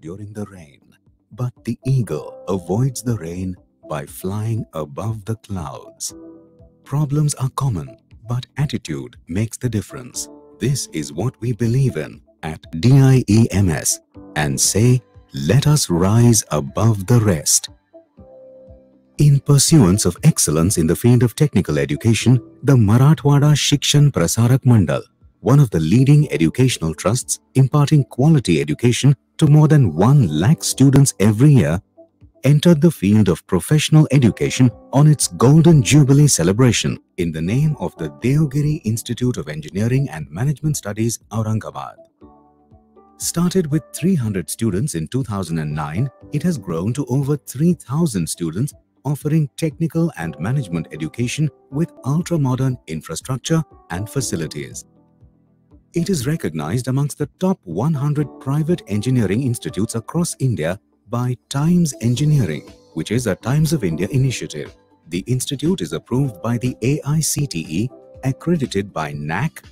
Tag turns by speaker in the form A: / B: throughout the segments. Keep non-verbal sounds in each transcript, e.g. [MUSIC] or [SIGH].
A: during the rain. But the eagle avoids the rain by flying above the clouds. Problems are common, but attitude makes the difference. This is what we believe in at DIEMS and say, let us rise above the rest. In pursuance of excellence in the field of technical education, the Marathwada Shikshan Prasarak Mandal, one of the leading educational trusts imparting quality education to more than 1 lakh students every year, entered the field of professional education on its Golden Jubilee celebration in the name of the Deogiri Institute of Engineering and Management Studies, Aurangabad. Started with 300 students in 2009, it has grown to over 3,000 students offering technical and management education with ultra-modern infrastructure and facilities. It is recognized amongst the top 100 private engineering institutes across India by Times Engineering, which is a Times of India initiative. The institute is approved by the AICTE, accredited by NAAC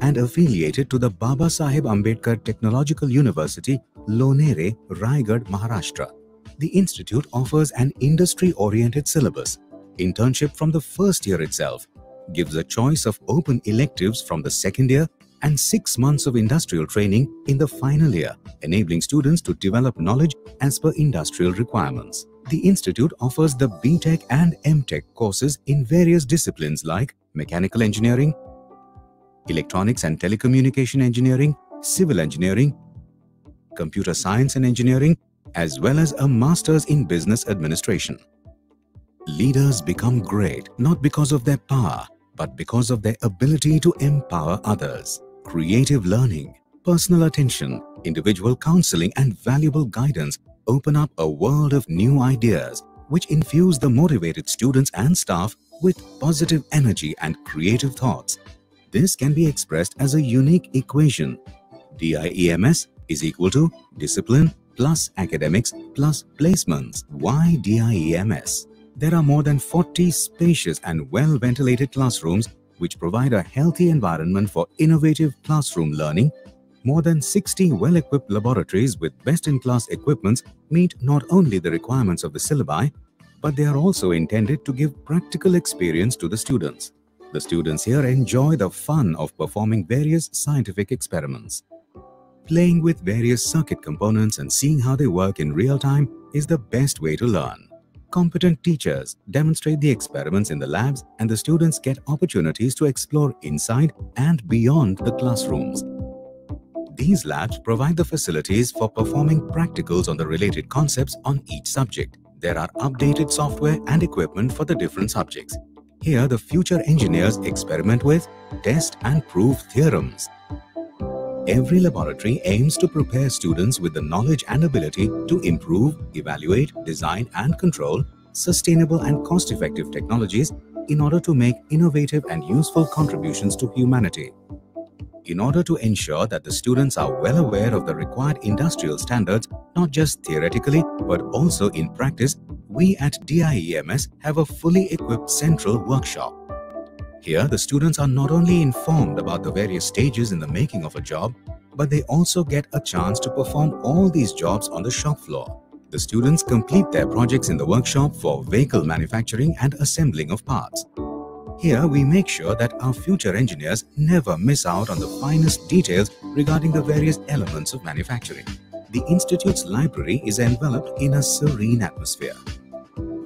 A: and affiliated to the Babasaheb Ambedkar Technological University, Lonere, Raigad, Maharashtra the institute offers an industry-oriented syllabus, internship from the first year itself, gives a choice of open electives from the second year and six months of industrial training in the final year, enabling students to develop knowledge as per industrial requirements. The institute offers the BTech and MTech courses in various disciplines like mechanical engineering, electronics and telecommunication engineering, civil engineering, computer science and engineering, as well as a master's in business administration. Leaders become great not because of their power, but because of their ability to empower others. Creative learning, personal attention, individual counseling and valuable guidance open up a world of new ideas which infuse the motivated students and staff with positive energy and creative thoughts. This can be expressed as a unique equation. DIEMS is equal to discipline plus academics plus placements. Why DIEMS? There are more than 40 spacious and well-ventilated classrooms which provide a healthy environment for innovative classroom learning. More than 60 well-equipped laboratories with best-in-class equipments meet not only the requirements of the syllabi, but they are also intended to give practical experience to the students. The students here enjoy the fun of performing various scientific experiments. Playing with various circuit components and seeing how they work in real time is the best way to learn. Competent teachers demonstrate the experiments in the labs and the students get opportunities to explore inside and beyond the classrooms. These labs provide the facilities for performing practicals on the related concepts on each subject. There are updated software and equipment for the different subjects. Here, the future engineers experiment with, test and prove theorems. Every laboratory aims to prepare students with the knowledge and ability to improve, evaluate, design and control sustainable and cost-effective technologies in order to make innovative and useful contributions to humanity. In order to ensure that the students are well aware of the required industrial standards, not just theoretically but also in practice, we at DIEMS have a fully equipped central workshop. Here, the students are not only informed about the various stages in the making of a job, but they also get a chance to perform all these jobs on the shop floor. The students complete their projects in the workshop for vehicle manufacturing and assembling of parts. Here, we make sure that our future engineers never miss out on the finest details regarding the various elements of manufacturing. The Institute's library is enveloped in a serene atmosphere.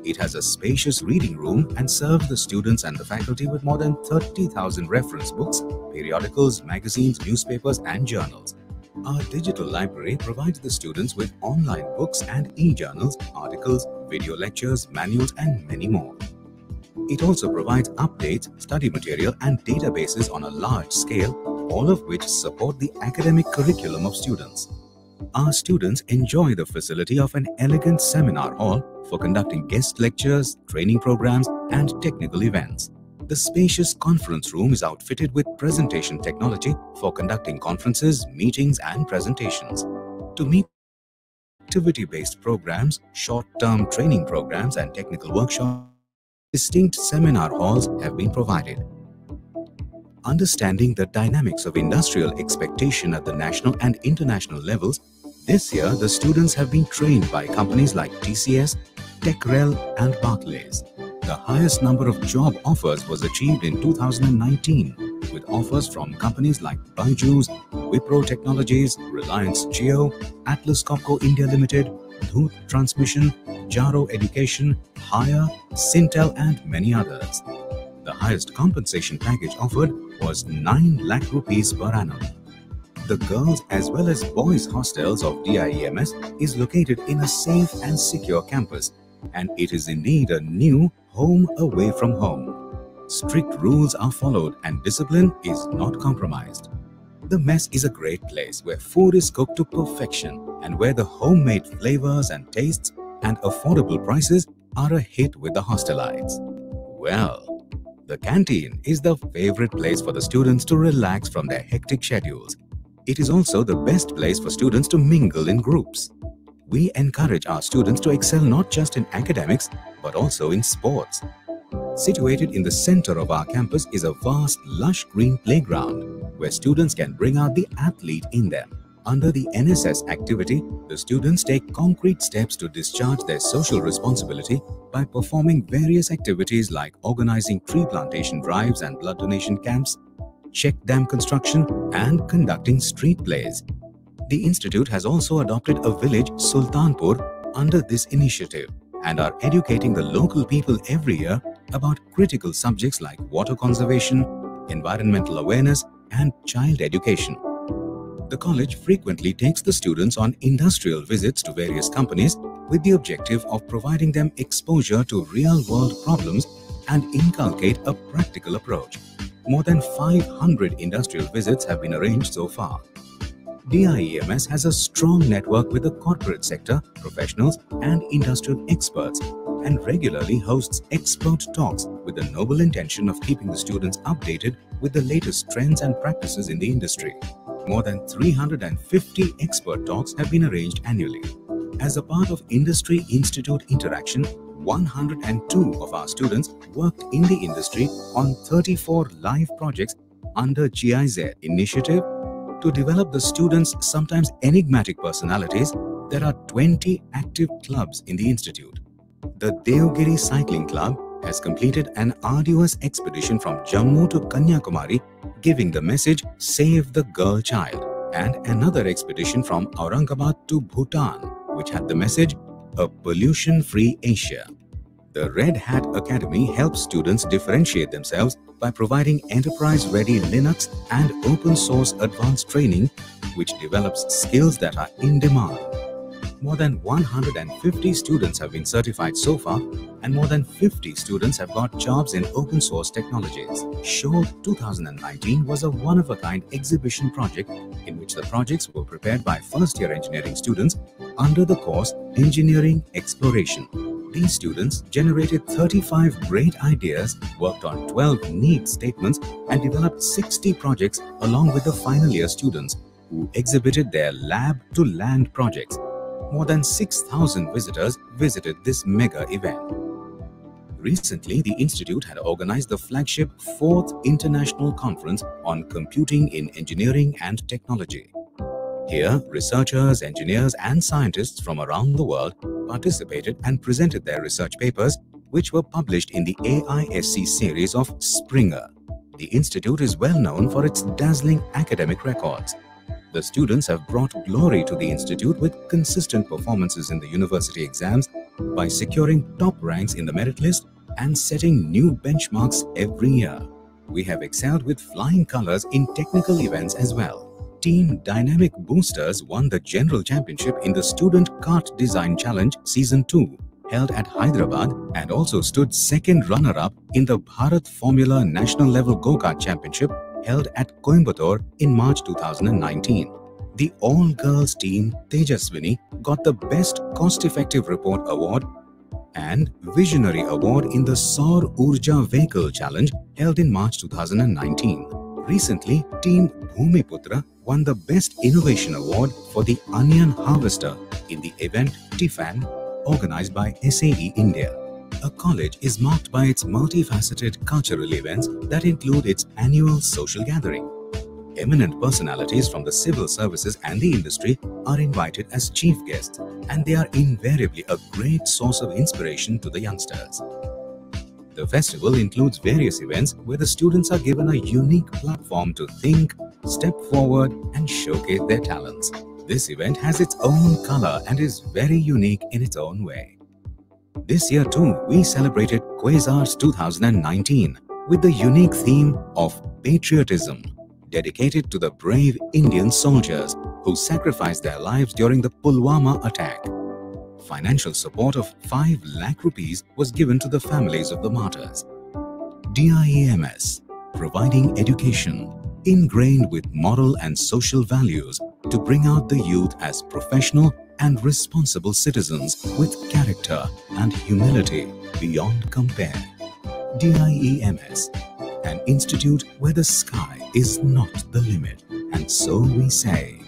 A: It has a spacious reading room and serves the students and the faculty with more than 30,000 reference books, periodicals, magazines, newspapers and journals. Our digital library provides the students with online books and e-journals, articles, video lectures, manuals and many more. It also provides updates, study material and databases on a large scale, all of which support the academic curriculum of students. Our students enjoy the facility of an elegant seminar hall for conducting guest lectures, training programs, and technical events. The spacious conference room is outfitted with presentation technology for conducting conferences, meetings, and presentations. To meet activity-based programs, short-term training programs, and technical workshops, distinct seminar halls have been provided. Understanding the dynamics of industrial expectation at the national and international levels, This year, the students have been trained by companies like TCS, TechRel and Barclays. The highest number of job offers was achieved in 2019 with offers from companies like Byju's, Wipro Technologies, Reliance Jio, Atlas Copco India Limited, Dhoot Transmission, Jaro Education, Hire, Syntel, and many others. The highest compensation package offered was 9 lakh rupees per annum. The girls as well as boys hostels of DIEMS is located in a safe and secure campus and it is indeed a new home away from home. Strict rules are followed and discipline is not compromised. The mess is a great place where food is cooked to perfection and where the homemade flavors and tastes and affordable prices are a hit with the hostelites. Well, the canteen is the favorite place for the students to relax from their hectic schedules it is also the best place for students to mingle in groups. We encourage our students to excel not just in academics, but also in sports. Situated in the center of our campus is a vast, lush green playground where students can bring out the athlete in them. Under the NSS activity, the students take concrete steps to discharge their social responsibility by performing various activities like organizing tree plantation drives and blood donation camps, check dam construction and conducting street plays. The institute has also adopted a village Sultanpur under this initiative and are educating the local people every year about critical subjects like water conservation, environmental awareness and child education. The college frequently takes the students on industrial visits to various companies with the objective of providing them exposure to real-world problems and inculcate a practical approach. More than 500 industrial visits have been arranged so far. DIEMS has a strong network with the corporate sector, professionals and industrial experts and regularly hosts expert talks with the noble intention of keeping the students updated with the latest trends and practices in the industry. More than 350 expert talks have been arranged annually. As a part of Industry Institute Interaction, 102 of our students worked in the industry on 34 live projects under GIZ initiative to develop the students' sometimes enigmatic personalities. There are 20 active clubs in the institute. The Deogiri Cycling Club has completed an arduous expedition from Jammu to Kanyakumari giving the message Save the Girl Child and another expedition from Aurangabad to Bhutan which had the message a pollution-free Asia. The Red Hat Academy helps students differentiate themselves by providing enterprise-ready Linux and open-source advanced training which develops skills that are in demand. More than 150 students have been certified so far and more than 50 students have got jobs in open source technologies. Show 2019 was a one-of-a-kind exhibition project in which the projects were prepared by first-year engineering students under the course Engineering Exploration. These students generated 35 great ideas, worked on 12 neat statements and developed 60 projects along with the final year students who exhibited their lab to land projects more than 6,000 visitors visited this mega event. Recently, the Institute had organized the flagship 4th International Conference on Computing in Engineering and Technology. Here, researchers, engineers and scientists from around the world participated and presented their research papers which were published in the AISC series of Springer. The institute is well known for its dazzling academic records the students have brought glory to the institute with consistent performances in the university exams by securing top ranks in the merit list and setting new benchmarks every year. We have excelled with flying colors in technical events as well. Team Dynamic Boosters won the General Championship in the Student Kart Design Challenge Season 2 held at Hyderabad and also stood second runner-up in the Bharat Formula National Level Go-Kart Championship held at Coimbatore in March 2019. The all-girls team Tejaswini got the Best Cost-Effective Report Award and Visionary Award in the Saur Urja Vehicle Challenge held in March 2019. Recently, Team Bhumiputra won the Best Innovation Award for the Onion Harvester in the event TIFAN organized by SAE India. A college is marked by its multifaceted cultural events that include its annual social gathering, Eminent personalities from the civil services and the industry are invited as chief guests and they are invariably a great source of inspiration to the youngsters. The festival includes various events where the students are given a unique platform to think, step forward and showcase their talents. This event has its own color and is very unique in its own way. This year too, we celebrated Quasars 2019 with the unique theme of patriotism, dedicated to the brave Indian soldiers who sacrificed their lives during the Pulwama attack financial support of 5 lakh rupees was given to the families of the martyrs. DIEMS, providing education ingrained with moral and social values to bring out the youth as professional and responsible citizens with character and humility beyond compare. DIEMS, an institute where the sky is not the limit. And so we say,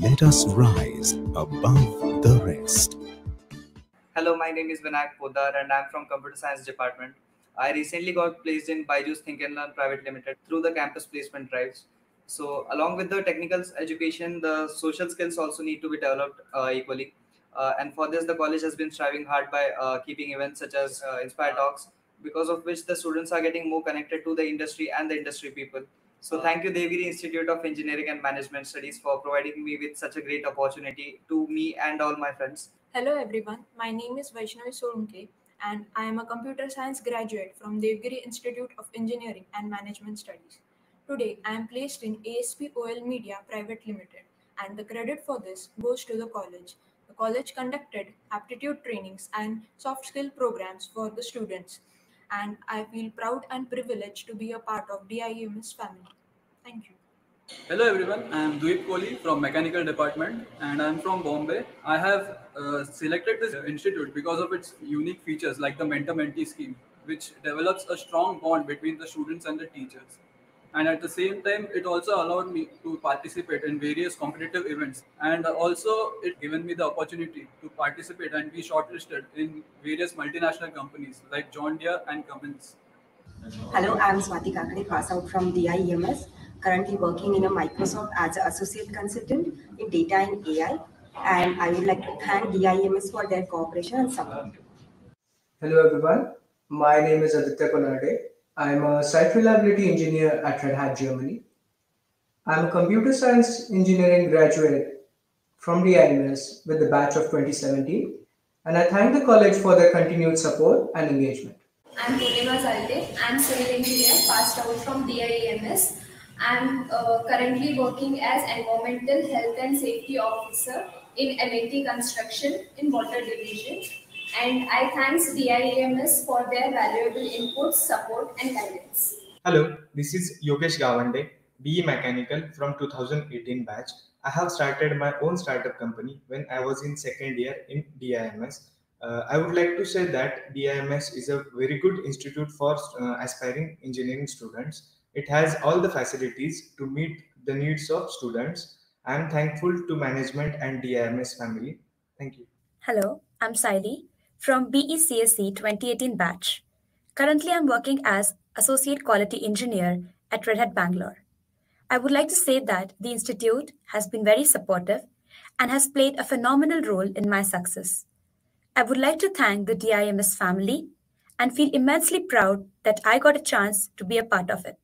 A: let us rise above the rest.
B: Hello, my name is Vinayak Podar and I'm from Computer Science Department. I recently got placed in Byju's Think and Learn Private Limited through the campus placement drives. So, along with the technical education, the social skills also need to be developed uh, equally. Uh, and for this, the college has been striving hard by uh, keeping events such as uh, Inspire Talks, because of which the students are getting more connected to the industry and the industry people. So, thank you, Devgiri Institute of Engineering and Management Studies, for providing me with such a great opportunity to me and all my friends.
C: Hello everyone, my name is Vaishnavi Solunke and I am a computer science graduate from Devgiri Institute of Engineering and Management Studies. Today I am placed in ASP OL Media Private Limited and the credit for this goes to the college. The college conducted aptitude trainings and soft skill programs for the students and I feel proud and privileged to be a part of DIEMS family. Thank you.
D: Hello everyone, I am Duip Kohli from Mechanical Department and I am from Bombay. I have uh, selected this institute because of its unique features like the mentor-mentee scheme, which develops a strong bond between the students and the teachers. And at the same time, it also allowed me to participate in various competitive events. And also, it given me the opportunity to participate and be shortlisted in various multinational companies like John Deere and Cummins.
E: Hello, I am Swati Kakade, pass out from DIEMS currently working in a Microsoft as an associate consultant in data and AI. And I would like to thank DIEMS for their cooperation and support.
F: Hello everyone, my name is Aditya Konade. I'm a site reliability engineer at Red Hat Germany. I'm a computer science engineering graduate from DIEMS with the batch of 2017 and I thank the college for their continued support and engagement.
G: I'm Purnima Zalde. I'm civil engineer passed out from DIEMS I'm uh, currently working as Environmental Health and Safety Officer in L&T Construction in Water Division. And I thanks DIEMS for their valuable input, support and guidance.
H: Hello, this is Yogesh Gawande, BE Mechanical from 2018 batch. I have started my own startup company when I was in second year in DIEMS. Uh, I would like to say that DIEMS is a very good institute for uh, aspiring engineering students it has all the facilities to meet the needs of students. I am thankful to management and DIEMS family. Thank you.
I: Hello, I'm Saili from BECSC 2018 batch. Currently, I'm working as Associate Quality Engineer at Red Hat Bangalore. I would like to say that the Institute has been very supportive and has played a phenomenal role in my success. I would like to thank the DIEMS family and feel immensely proud that I got a chance to be a part of it.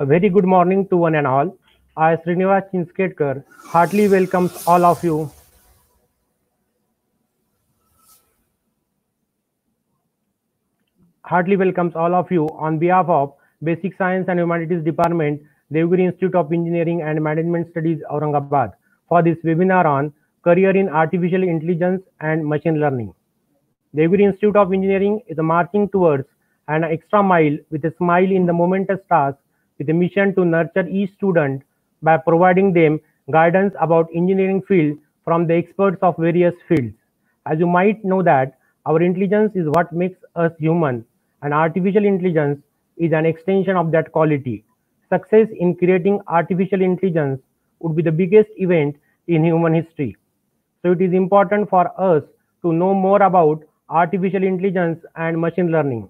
J: A very good morning to one and all. I, Srinivas Chinchkedkar, heartily welcomes all of you. Heartily welcomes all of you on behalf of Basic Science and Humanities Department, Devgiri Institute of Engineering and Management Studies, Aurangabad, for this webinar on Career in Artificial Intelligence and Machine Learning. Devgiri Institute of Engineering is marching towards an extra mile with a smile in the momentous task with a mission to nurture each student by providing them guidance about engineering field from the experts of various fields. As you might know that our intelligence is what makes us human and artificial intelligence is an extension of that quality. Success in creating artificial intelligence would be the biggest event in human history. So it is important for us to know more about artificial intelligence and machine learning.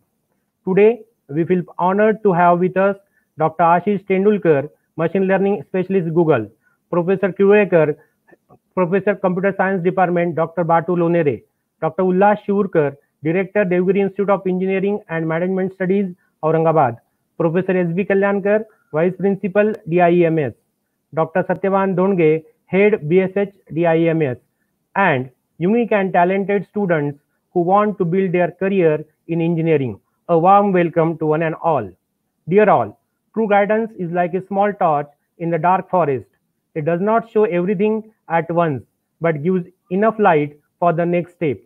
J: Today, we feel honored to have with us Dr. Ashish Tendulkar, Machine Learning Specialist Google, Professor Kivlekar, Professor Computer Science Department, Dr. Batu Lonere, Dr. Ulhas Shiurkar, Director, Devgiri Institute of Engineering and Management Studies, Aurangabad, Professor S.B. Kalyankar, Vice Principal, DIEMS, Dr. Satyavan Dhonge, Head, BSH, DIEMS, and unique and talented students who want to build their career in engineering. A warm welcome to one and all. Dear all, true guidance is like a small torch in the dark forest. It does not show everything at once, but gives enough light for the next step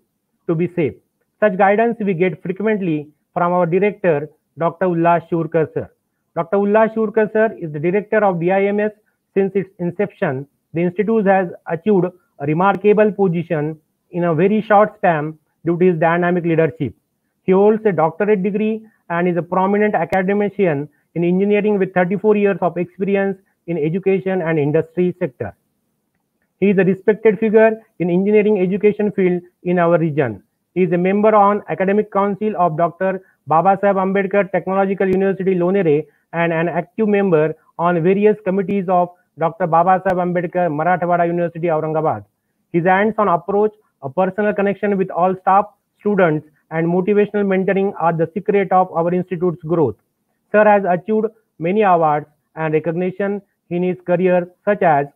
J: to be safe. Such guidance we get frequently from our director, Dr. Ulhas Shiurkar sir. Dr. Ulhas Shiurkar sir is the director of DIEMS since its inception. The institute has achieved a remarkable position in a very short span due to his dynamic leadership. He holds a doctorate degree and is a prominent academician in engineering with 34 years of experience in education and industry sector. He is a respected figure in engineering education field in our region. He is a member on academic council of Dr. Babasaheb Ambedkar Technological University Lonere and an active member on various committees of Dr. Babasaheb Ambedkar Marathwada University Aurangabad. His hands-on approach, a personal connection with all staff, students, and motivational mentoring are the secret of our institute's growth. Sir has achieved many awards and recognition in his career, such as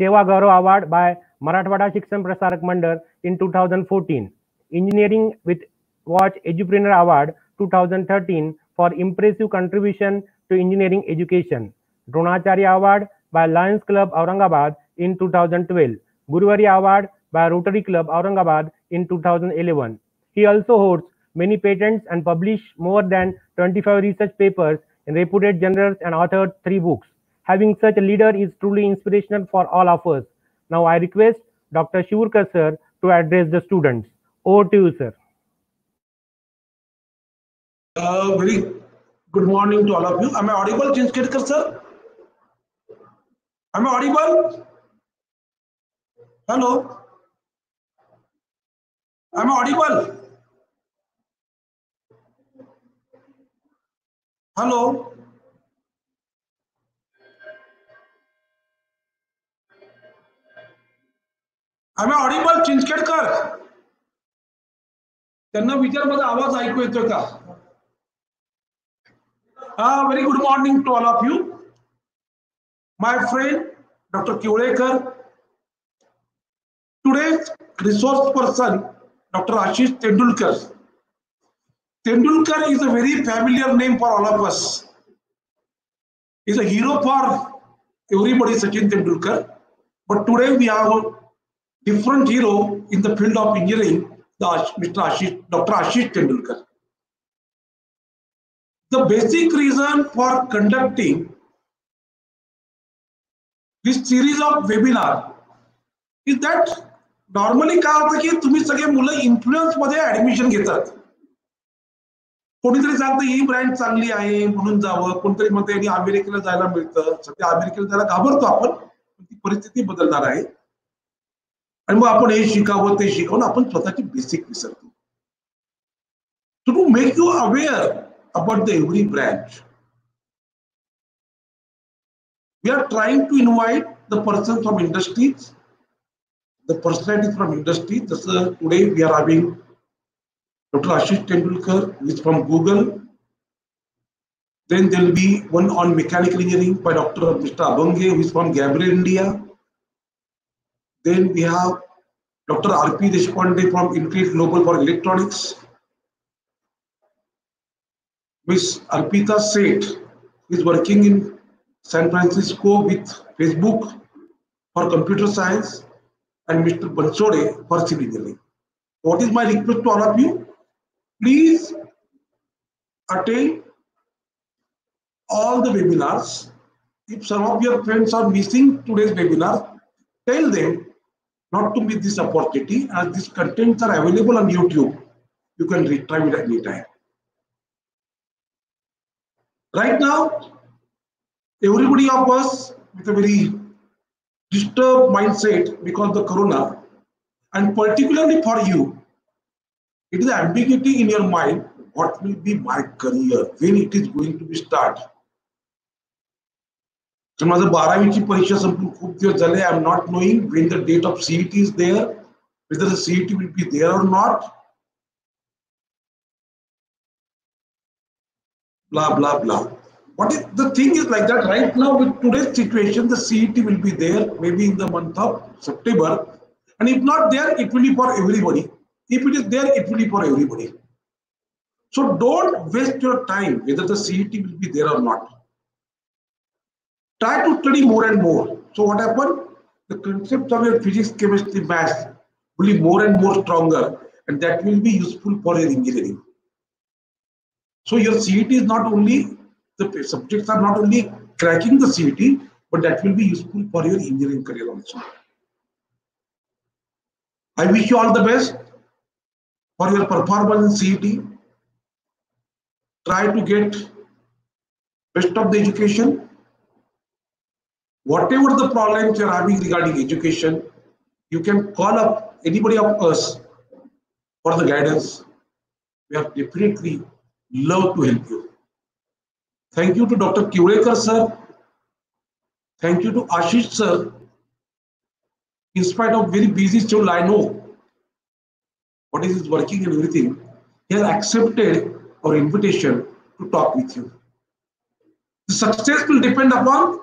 J: Seva Gaurav Award by Marathwada Shikshan Prasarak Mandal in 2014, Engineering with Watch Edupreneur Award 2013 for impressive contribution to engineering education, Dronacharya Award by Lions Club Aurangabad in 2012, Guruvarya Award by Rotary Club Aurangabad in 2011. He also holds many patents and published more than 25 research papers in reputed journals and authored three books. Having such a leader is truly inspirational for all of us. Now I request Dr. Shiurkar sir to address the students. Over to you, sir.
K: Uh, very good morning to all of you. Am I audible, Chinchkedkar sir? Am I audible? Hello? Am I audible? Am I audible, चिंचखेडकर त्यांना विचार माझा आवाज़ ऐकू येतोय का? Very good morning to all of you my friend doctor Kiwalekar today's resource person, Dr. Ashish Tendulkar. Tendulkar is a very familiar name for all of us. He's a hero for everybody, Sachin Tendulkar. But today we have a different hero in the field of engineering, the Mr. Ashish, Dr. Ashish Tendulkar. The basic reason for conducting this series of webinar is that normally काय होतं की तुम्ही सगळे मुलं influence मध्ये admission घेतात कोणीतरी सांगतं ही ब्रँड चांगली आहे म्हणून जावं कोणतरी म्हणते अमेरिकेला जायला मिळतं सध्या अमेरिकेला जायला घाबरतो आपण ती परिस्थिती बदलणार आहे आणि मग आपण हे शिकावं ते शिकावून आपण स्वतःची बेसिक विसरतो to make you aware about the every branch we are trying to invite the person from industries the personalities from industry. This, uh, today we are having Dr. Ashish Tendulkar, is from Google. Then there will be one on mechanical engineering by Dr. Mr. Abange, who is from Gabriel, India. Then we have Dr. R.P. Deshpande from Intel Global for Electronics. Ms. Arpita Seth is working in San Francisco with Facebook for computer science and Mr. Bansode for civil engineering. What is my request to all of you? Please attend all the webinars. If some of your friends are missing today's webinar, tell them not to miss this opportunity as these contents are available on YouTube. You can retrieve it anytime. Right now, everybody of us with a very disturbed mindset because of the corona, and particularly for you, it is ambiguity in your mind what will be my career when it is going to be start तर माझं बारावीची परीक्षा संपून खूप दिवस झाले I am not knowing when the date of CET is there whether the CET will be there or not. Blah, blah, blah. What is the thing is like that right now with today's situation, the CET will be there maybe in the month of September. And if not there, it will be for everybody. If it is there, it will be for everybody. So don't waste your time whether the CET will be there or not try to study more and more. So what happened? The concepts of your physics, chemistry, math will be more and more stronger and that will be useful for your engineering. So your CET is not only, the subjects are not only cracking the CET, but that will be useful for your engineering career also. I wish you all the best for your performance in CET. Try to get best of the education whatever the problems you're having regarding education, you can call up anybody of us for the guidance. We are definitely love to help you. Thank you to Dr. Kivlekar sir. Thank you to Ashish sir. In spite of very busy schedule, I know what is his working and everything. He has accepted our invitation to talk with you. The success will depend upon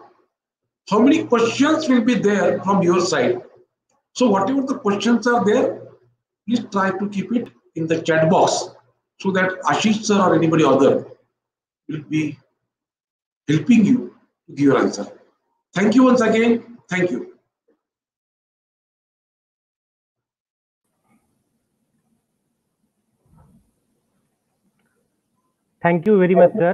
K: how many questions will be there from your side. So whatever the questions are there, please try to keep it in the chat box so that Ashish sir or anybody other will be helping you to give your answer. Thank you once again. Thank you.
J: Thank you very much, sir.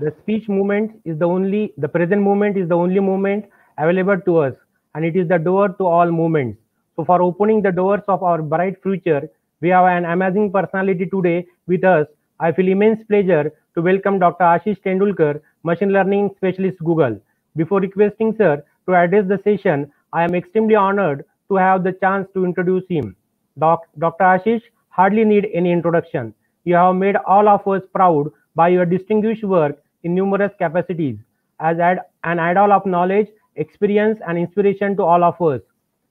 J: The speech movement is the only the present movement is the only movement available to us and it is the door to all movements. So for opening the doors of our bright future we have an amazing personality today with us. I feel immense pleasure to welcome dr ashish tendulkar machine learning specialist google. Before requesting sir to address the session i am extremely honored to have the chance to introduce him. Doc, dr ashish hardly need any introduction you have made all of us proud by your distinguished work in numerous capacities as an idol of knowledge, experience, and inspiration to all of us.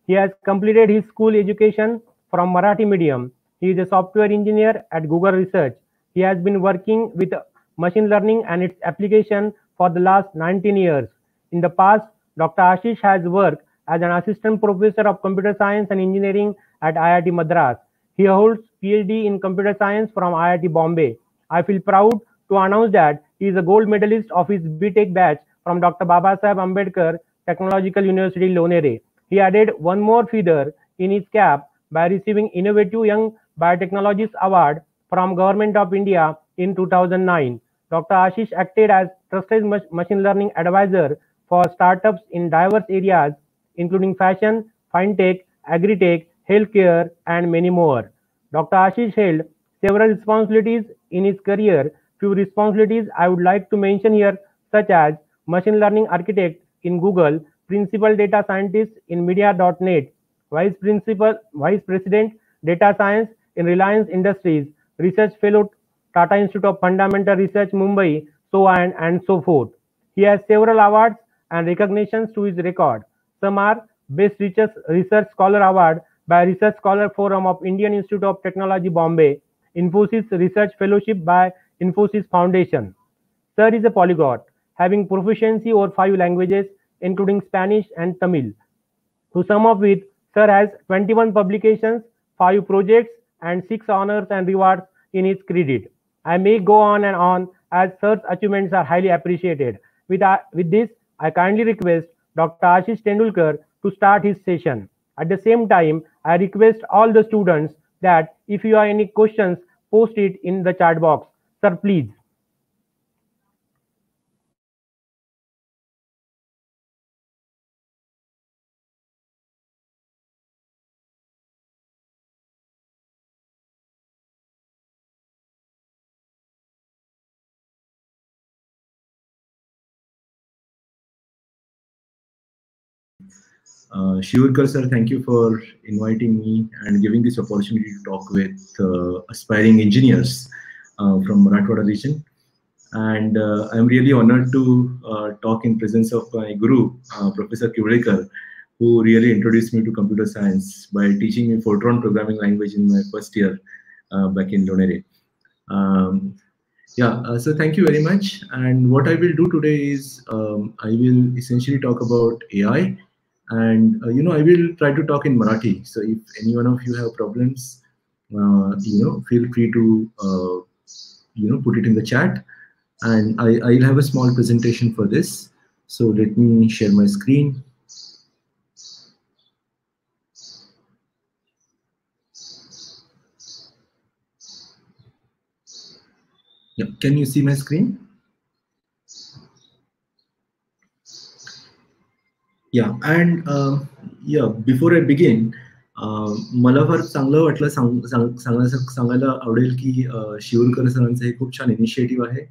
J: He has completed his school education from Marathi medium. He is a software engineer at Google Research. He has been working with machine learning and its application for the last 19 years. In the past, Dr. Ashish has worked as an assistant professor of computer science and engineering at IIT Madras. He holds PhD in computer science from IIT Bombay. I feel proud to announce that he is a gold medalist of his BTech batch from Dr. Babasaheb Ambedkar Technological University, Lonere. He added one more feather in his cap by receiving Innovative Young Biotechnologist Award from Government of India in 2009. Dr. Ashish acted as trusted machine learning advisor for startups in diverse areas, including fashion, fintech, agri-tech, healthcare, and many more. Dr. Ashish held several responsibilities in his career Few responsibilities I would like to mention here, such as machine learning architect in Google, principal data scientist in media.net, vice principal, vice president data science in Reliance Industries, research fellow Tata Institute of Fundamental Research Mumbai, so on and so forth. He has several awards and recognitions to his record. Some are Best Research, Research Scholar Award by Research Scholar Forum of Indian Institute of Technology Bombay, Infosys Research Fellowship by Infosys Foundation. Sir is a polyglot, having proficiency over five languages, including Spanish and Tamil. To sum up with, Sir has 21 publications, 5 projects, and 6 honors and rewards in his credit. I may go on and on as Sir's achievements are highly appreciated. With, uh, with this, I kindly request Dr. Ashish Tendulkar to start his session. At the same time, I request all the students that if you have any questions, post it in the chat box. Sir, please.
L: Uh, Shiurkar sir, thank you for inviting me and giving this opportunity to talk with uh, aspiring engineers uh, from Marathwada region. And uh, I'm really honored to uh, talk in presence of my guru, uh, Professor Kivlekar, who really introduced me to computer science by teaching me Fortran programming language in my first year uh, back in Lonere. Um, yeah, uh, so thank you very much. And what I will do today is um, I will essentially talk about AI and uh, you know i will try to talk in marathi. So if any one of you have problems uh, you know feel free to uh, you know put it in the chat. And i i'll have a small presentation for this. So let me share my screen. Yeah can you see my screen या and या before I begin मला फार चांगलं वाटलं सांग सांग सांगायचं सांगायला आवडेल की uh, शिवरकर सरांचं हे खूप छान इनिशिएटिव्ह आहे.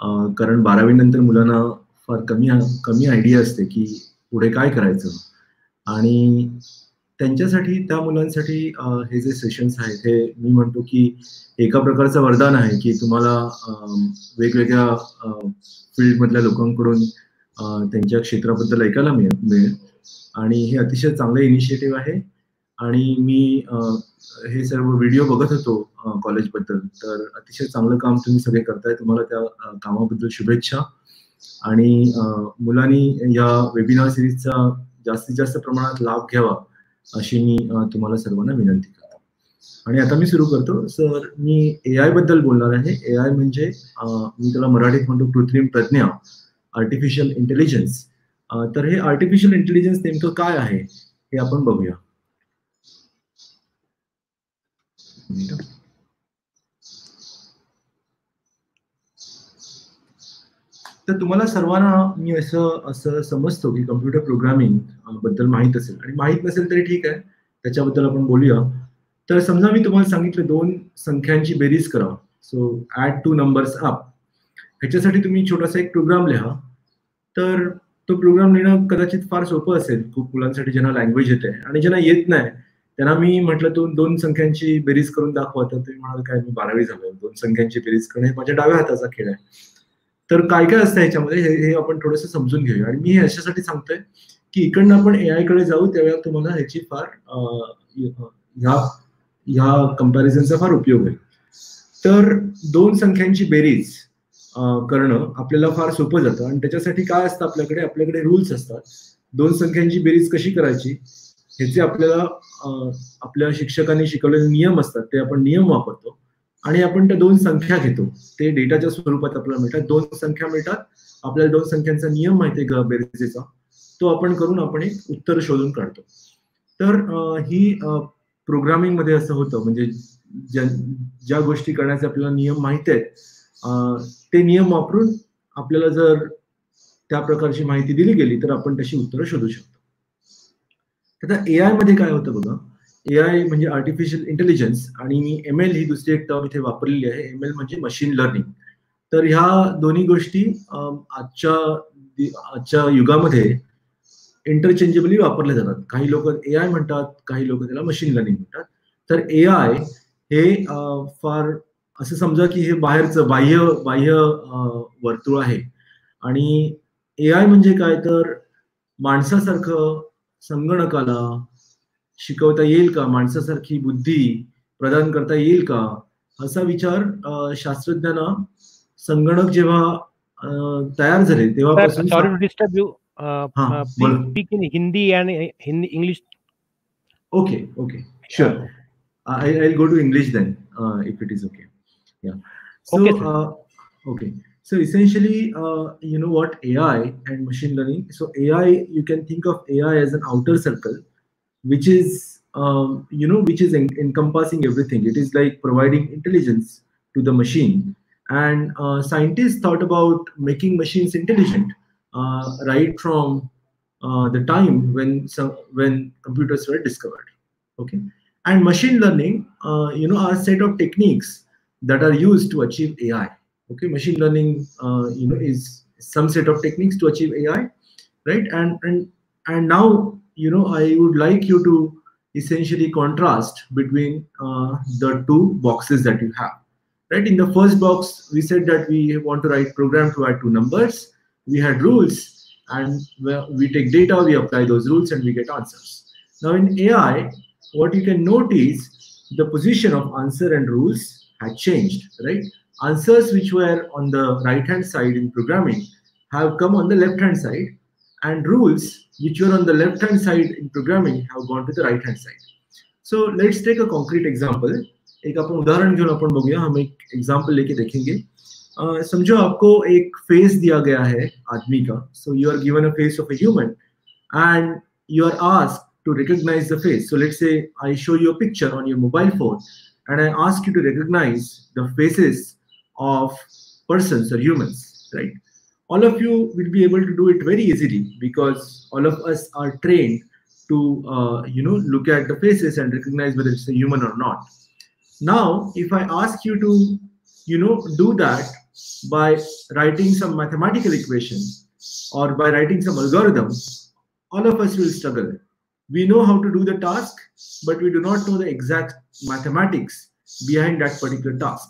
L: Uh, कारण बारावी नंतर मुलांना फार कमी कमी आयडिया असते की पुढे काय करायचं. आणि त्यांच्यासाठी त्या मुलांसाठी uh, हे जे सेशन्स आहेत हे मी म्हणतो की एका प्रकारचं वरदान आहे की तुम्हाला um, वेगवेगळ्या फील्डमधल्या लोकांकडून त्यांच्या क्षेत्राबद्दल ऐकायला मिळेल मिळेल. आणि हे अतिशय चांगलं इनिशिएटिव्ह आहे. आणि मी हे सर्व व्हिडिओ बघत होतो कॉलेजबद्दल तर अतिशय चांगलं काम तुम्ही सगळे करताय. तुम्हाला त्या कामाबद्दल शुभेच्छा. आणि मुलांनी या वेबिनार सिरीजचा जास्तीत जास्त प्रमाणात लाभ घ्यावा अशी मी तुम्हाला सर्वांना विनंती करतो. आणि आता मी सुरू करतो. सर मी ए आयबद्दल बोलणार आहे. ए आय म्हणजे मी त्याला मराठीत म्हणतो कृत्रिम प्रज्ञा. आर्टिफिशियल इंटेलिजन्स तर हे आर्टिफिशियल इंटेलिजन्स नेमकं काय आहे हे आपण बघूया. तर तुम्हाला सर्वांना मी असं असं समजतो की कम्प्युटर प्रोग्रामिंगबद्दल माहीत असेल. आणि माहीत नसेल तरी ठीक आहे त्याच्याबद्दल आपण बोलूया. तर समजा मी तुम्हाला सांगितलं दोन संख्यांची बेरीज करा so add two numbers up ह्याच्यासाठी तुम्ही छोटासा एक प्रोग्राम लिहा. तर तो प्रोग्राम लिहिणं कदाचित फार सोपं असेल. खूप मुलांसाठी ज्यांना लँग्वेज येते आणि ज्यांना येत नाही त्यांना मी म्हटलं तू दोन संख्यांची बेरीज करून दाखवा. तर तुम्ही म्हणाल काय मी बारावी झालो दोन संख्यांची बेरीज करणं हे माझ्या डाव्या हाताचा खेळ आहे. तर काय काय असतं ह्याच्यामध्ये? हे आपण थोडंसं समजून घेऊया. आणि मी हे अशासाठी सांगतोय की इकडनं आपण ए आयकडे जाऊ त्यावेळेला तुम्हाला ह्याची फार ह्या ह्या कम्पॅरिझनचा फार उपयोग होईल. तर दोन संख्यांची बेरीज. करणं आपल्याला फार सोपं जातं. आणि त्याच्यासाठी काय असतं आपल्याकडे? आपल्याकडे रूल्स असतात. दोन संख्यांची बेरीज कशी करायची? ह्याचे आपल्याला आपल्या शिक्षकांनी शिकवलेले नियम असतात ते आपण नियम वापरतो. आणि आपण त्या दोन संख्या घेतो. ते डेटाच्या स्वरूपात आपल्याला मिळतात. दोन संख्या मिळतात. आपल्याला दोन संख्यांचा नियम माहिती आहे बेरजेचा? तो आपण करून आपण एक उत्तर शोधून काढतो. तर ही प्रोग्रामिंगमध्ये असं होतं. म्हणजे ज्या ज्या गोष्टी करण्याचे आपल्याला नियम माहिती आहेत ते नियम वापरून आपल्याला जर त्या प्रकारची माहिती दिली गेली तर आपण तशी उत्तरं शोधू शकतो. आता ए आयमध्ये काय होतं बघा? ए आय म्हणजे आर्टिफिशियल इंटेलिजन्स आणि एम एल ही दुसरी एक टर्म इथे वापरलेली आहे. एम एल म्हणजे मशीन लर्निंग तर ह्या दोन्ही गोष्टी आजच्या आजच्या युगामध्ये इंटरचेंजेबली वापरल्या जातात. काही लोक ए आय म्हणतात काही लोक त्याला मशीन लर्निंग म्हणतात. तर ए आय हे फार असं समजा की हे बाहेरचं बाह्य बाह्य वर्तुळ आहे. आणि ए आय म्हणजे काय? तर माणसासारखं संगणकाला शिकवता येईल का? माणसासारखी बुद्धी प्रदान करता येईल का? असा विचार शास्त्रज्ञांना संगणक जेव्हा तयार झाले तेव्हापासून
J: Hindi and Hindi English
L: okay okay sure I I go to English then if it is okay yeah. So
J: okay,
L: uh, okay. So essentially uh, you know what? Ai and machine learning. So ai you can think of ai as an outer circle which is um, you know which is en encompassing everything. It is like providing intelligence to the machine. And uh, scientists thought about making machines intelligent right from the time when some when computers were discovered. Okay. And machine learning you know are a set of techniques that are used to achieve AI. Okay, machine learning, uh, you know, is some set of techniques to achieve AI, right? And and and now you know i would like you to essentially contrast between uh, the two boxes that you have right in the first box we said that we want to write program to add two numbers we had rules and we take data we apply those rules and we get answers now in ai what you can notice the position of answer and rules had changed right answers which were on the right hand side in programming have come on the left hand side and rules which were on the left hand side in programming have gone to the right hand side so let's take a concrete example एक अपन उदाहरण घेऊन अपन बघूया हम एक example लेके देखेंगे uh, समझो आपको एक फेस दिया गया है आदमी का so you are given a face of a human and you are asked to recognize the face. So let's say I show you a picture on your mobile phone and I ask you to recognize the faces of persons or humans, right? All of you will be able to do it very easily because all of us are trained to, uh, you know, look at the faces and recognize whether it's a human or not. Now, if I ask you to, you know, do that by writing some mathematical equation or by writing some algorithm, all of us will struggle. We know how to do the task, but we do not know the exact mathematics behind that particular task.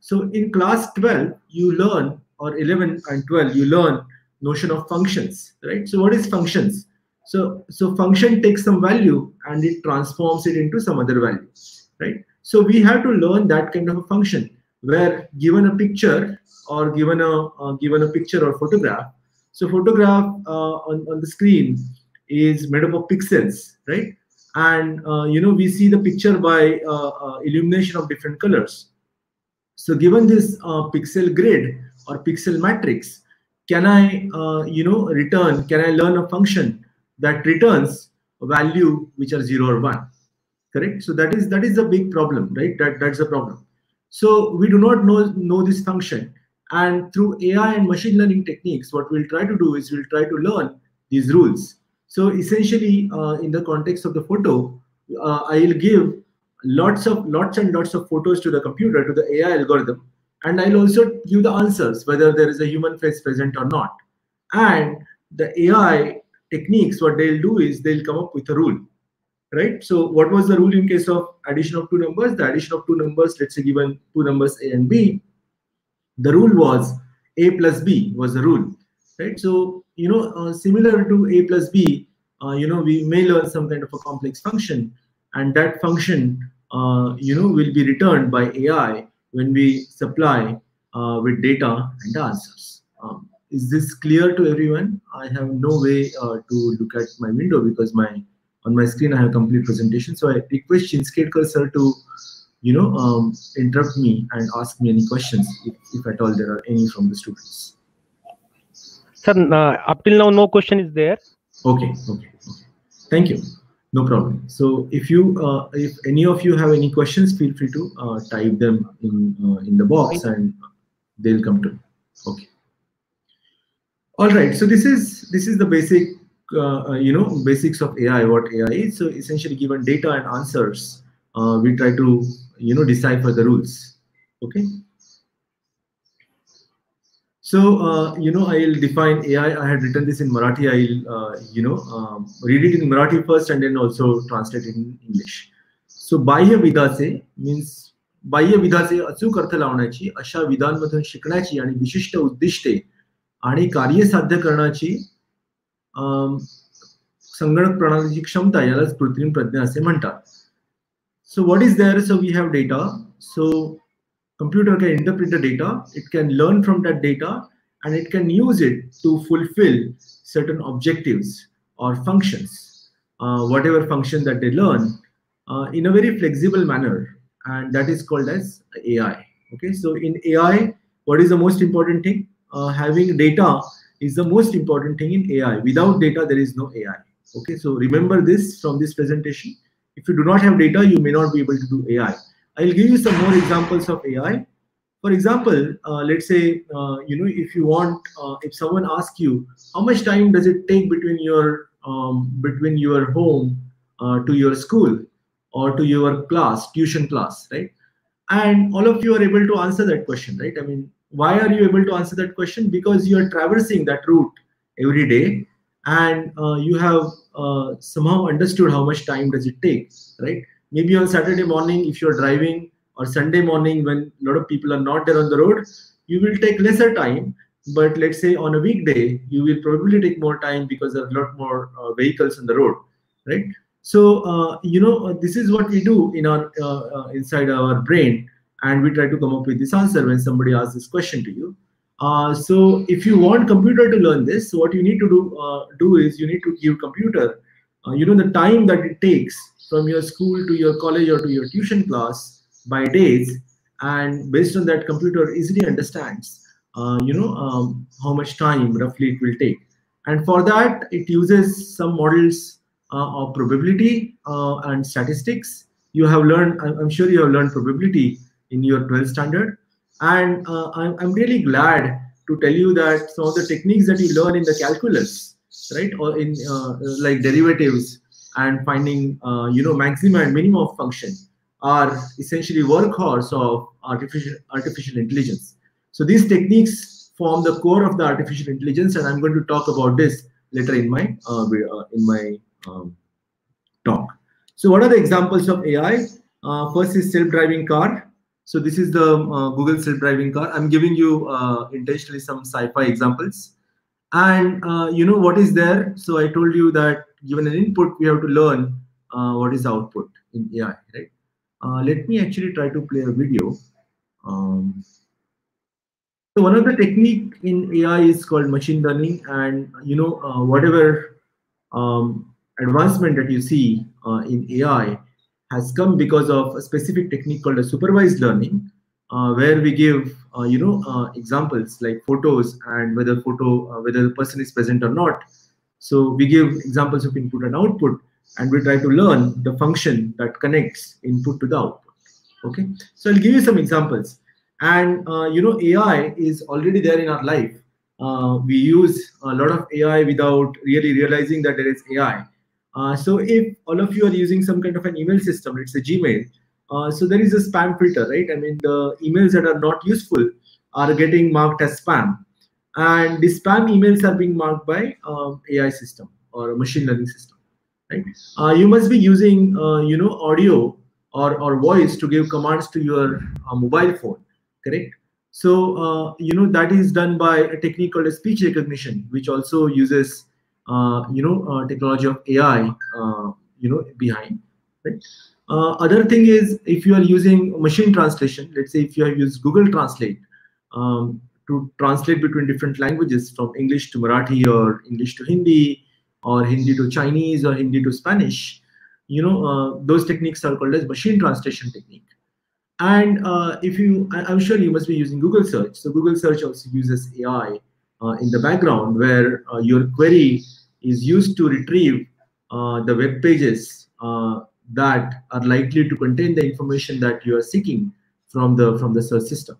L: So in class 12, you learn, or 11 and 12, you learn notion of functions, right? So what is functions? So, so function takes some value and it transforms it into some other value, right? So we have to learn that kind of a function where given a picture or given a uh, given a picture or photograph. So photograph uh, on, on the screen is made up of pixels, right? And uh, you know we see the picture by uh, uh, illumination of different colors. So given this uh, pixel grid or pixel matrix, can I you know return? Can I learn a function that returns a value which are zero or one? correct so that is that is the big problem right that that's the problem so we do not know know this function and through ai and machine learning techniques what we'll try to do is we'll try to learn these rules so essentially uh, in the context of the photo uh, i'll give lots of lots and lots of photos to the computer to the ai algorithm and i'll also give the answers whether there is a human face present or not and the ai techniques what they'll do is they'll come up with a rule right? So what was the rule in case of addition of two numbers? The addition of two numbers, let's say given two numbers A and B, the rule was A plus B was the rule, right? So, you know, uh, similar to A plus B, uh, you know, we may learn some kind of a complex function and that function, uh, you know, will be returned by AI when we supply uh, with data and answers. Um, is this clear to everyone? I have no way uh, to look at my window because my on my screen I have a complete presentation. So I request Chinchkedkar sir to, you know, um, interrupt me and ask me any questions if, if at all there are any from the students.
J: Sir, uh, up till now no question is there.
L: Okay, okay, okay. Thank you. No problem. So if you, uh, if any of you have any questions, feel free to uh, type them in uh, in the box and they'll come to. Me. Okay. All right. So this is this is the basic uh, uh, you know basics of AI, what AI is. So essentially, given data and answers, uh, we try to you know decipher the rules. Okay. So uh, you know, I'll define AI. I had written this in Marathi. I'll uh, you know um, read it in Marathi first and then also translate it in English. So बाह्य विधाचे means बाह्य विधाचे अचूक अर्थ लावण्याची अशा विधांमधून शिकण्याची आणि विशिष्ट उद्दिष्टे आणि कार्य साध्य करण्याची संगणक प्रणालीची क्षमता यालाच कृत्रिम प्रज्ञा असे म्हणतात so what is there so we have data so computer can interpret the data it can learn from that data and it can use it to fulfill certain objectives or functions uh, whatever function that they learn uh, in a very flexible manner and that is called as ai okay so in ai what is the most important thing uh, having data is the most important thing in AI. Without data, there is no AI. Okay, so remember this from this presentation. If you do not have data, you may not be able to do AI. I'll give you some more examples of AI. For example, uh, let's say, uh, you know, if you want, uh, if someone asks you, how much time does it take between your um, between your home uh, to your school or to your class, tuition class, right? And all of you are able to answer that question, right? I mean, why are you able to answer that question because you are traversing that route every day and uh, you have uh, somehow understood how much time does it take right maybe on saturday morning if you're driving or sunday morning when a lot of people are not there on the road you will take lesser time. But let's say on a weekday you will probably take more time because there are a lot more uh, vehicles on the road right? So uh, you know uh, this is what we do in our uh, uh, inside our brain and we try to come up with this answer when somebody asks this question to you. Uh, so if you want computer to learn this what you need to do do is you need to give computer you know the time that it takes from your school to your college or to your tuition class by days and based on that computer easily understands uh, you know, um, how much time roughly it will take. And for that, it uses some models uh, of probability uh, and statistics. You have learned, I'm sure you have learned probability in your 12th standard. And uh, I'm, really glad to tell you that some of the techniques that you learn in the calculus, right, or in uh, like derivatives and finding, you know, maximum and minimum of function are essentially workhorse of artificial artificial intelligence so these techniques form the core of the artificial intelligence, and I'm going to talk about this later in my uh, uh, in my um, talk. So what are the examples of AI? Uh, first is self-driving car. So this is the uh, Google self-driving car. I'm giving you uh, intentionally some sci-fi examples. And uh, you know what is there? So I told you that given an input, we have to learn what is the output in AI, right? let me actually try to play a video. Um, so one of the technique in AI is called machine learning, and you know uh, whatever um, advancement that you see uh, in AI has come because of a specific technique called a supervised learning, uh, where we give uh, you know uh, examples like photos and whether photo uh, whether the person is present or not. So we give examples of input and output, and we try to learn the function that connects input to the output. Okay, so I'll give you some examples and uh, you know ai is already there in our life uh, we use a lot of ai without really realizing that there is ai so if all of you are using some kind of an email system let's say gmail uh, so there is a spam filter right i mean the emails that are not useful are getting marked as spam and the spam emails are being marked by um, ai system or machine learning system right uh, you must be using uh, you know audio or, or voice to give commands to your mobile phone correct? So, uh, you know, that is done by a technique called speech recognition, which also uses, uh, you know, uh, technology of AI, uh, you know, behind. Right? Uh, other thing is if you are using machine translation, let's say if you have used Google Translate um, to translate between different languages from English to Marathi or English to Hindi or Hindi to Chinese or Hindi to Spanish, you know, uh, those techniques are called as machine translation technique. And uh, if you, I'm sure you must be using Google search. So Google search also uses AI uh, in the background where uh, your query is used to retrieve uh, the web pages uh, that are likely to contain the information that you are seeking from the from the search system,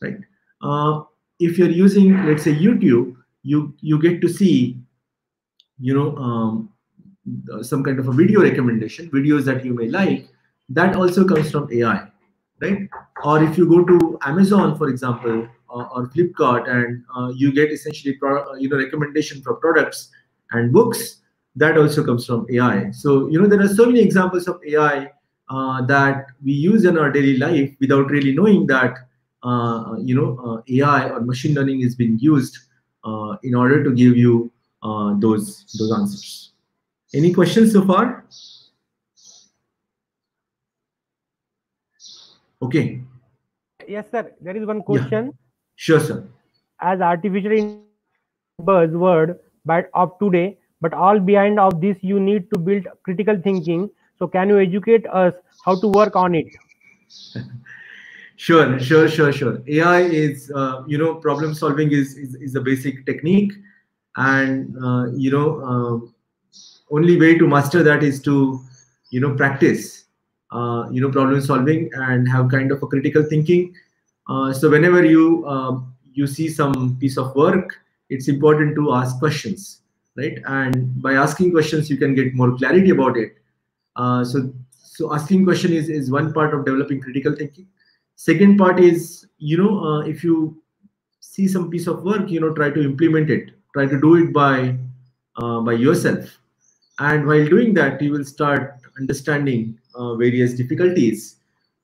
L: right? Uh, if you're using, let's say, YouTube, you you get to see, you know, um, some kind of a video recommendation, videos that you may like. That also comes from AI right? Or if you go to Amazon, for example, or, or Flipkart, and uh, you get essentially you know recommendation for products and books, that also comes from AI. So you know there are so many examples of AI uh, that we use in our daily life without really knowing that uh, you know uh, AI or machine learning is being used uh, in order to give you uh, those those answers. Any questions so far? Okay.
J: Yes, sir. There is one question. Yeah.
L: Sure, sir.
J: As artificial buzzword but of today, but all behind of this you need to build critical thinking. So can you educate us how to work on it? [LAUGHS]
L: sure, sure, sure, sure. AI is uh, you know problem solving is is, is a basic technique, and uh, you know uh, only way to master that is to you know practice uh, you know problem solving and have kind of a critical thinking uh, so whenever you uh, you see some piece of work it's important to ask questions right and by asking questions you can get more clarity about it uh, so so asking question is is one part of developing critical thinking second part is you know uh, if you see some piece of work you know try to implement it try to do it by uh, by yourself. And while doing that, you will start understanding uh, various difficulties.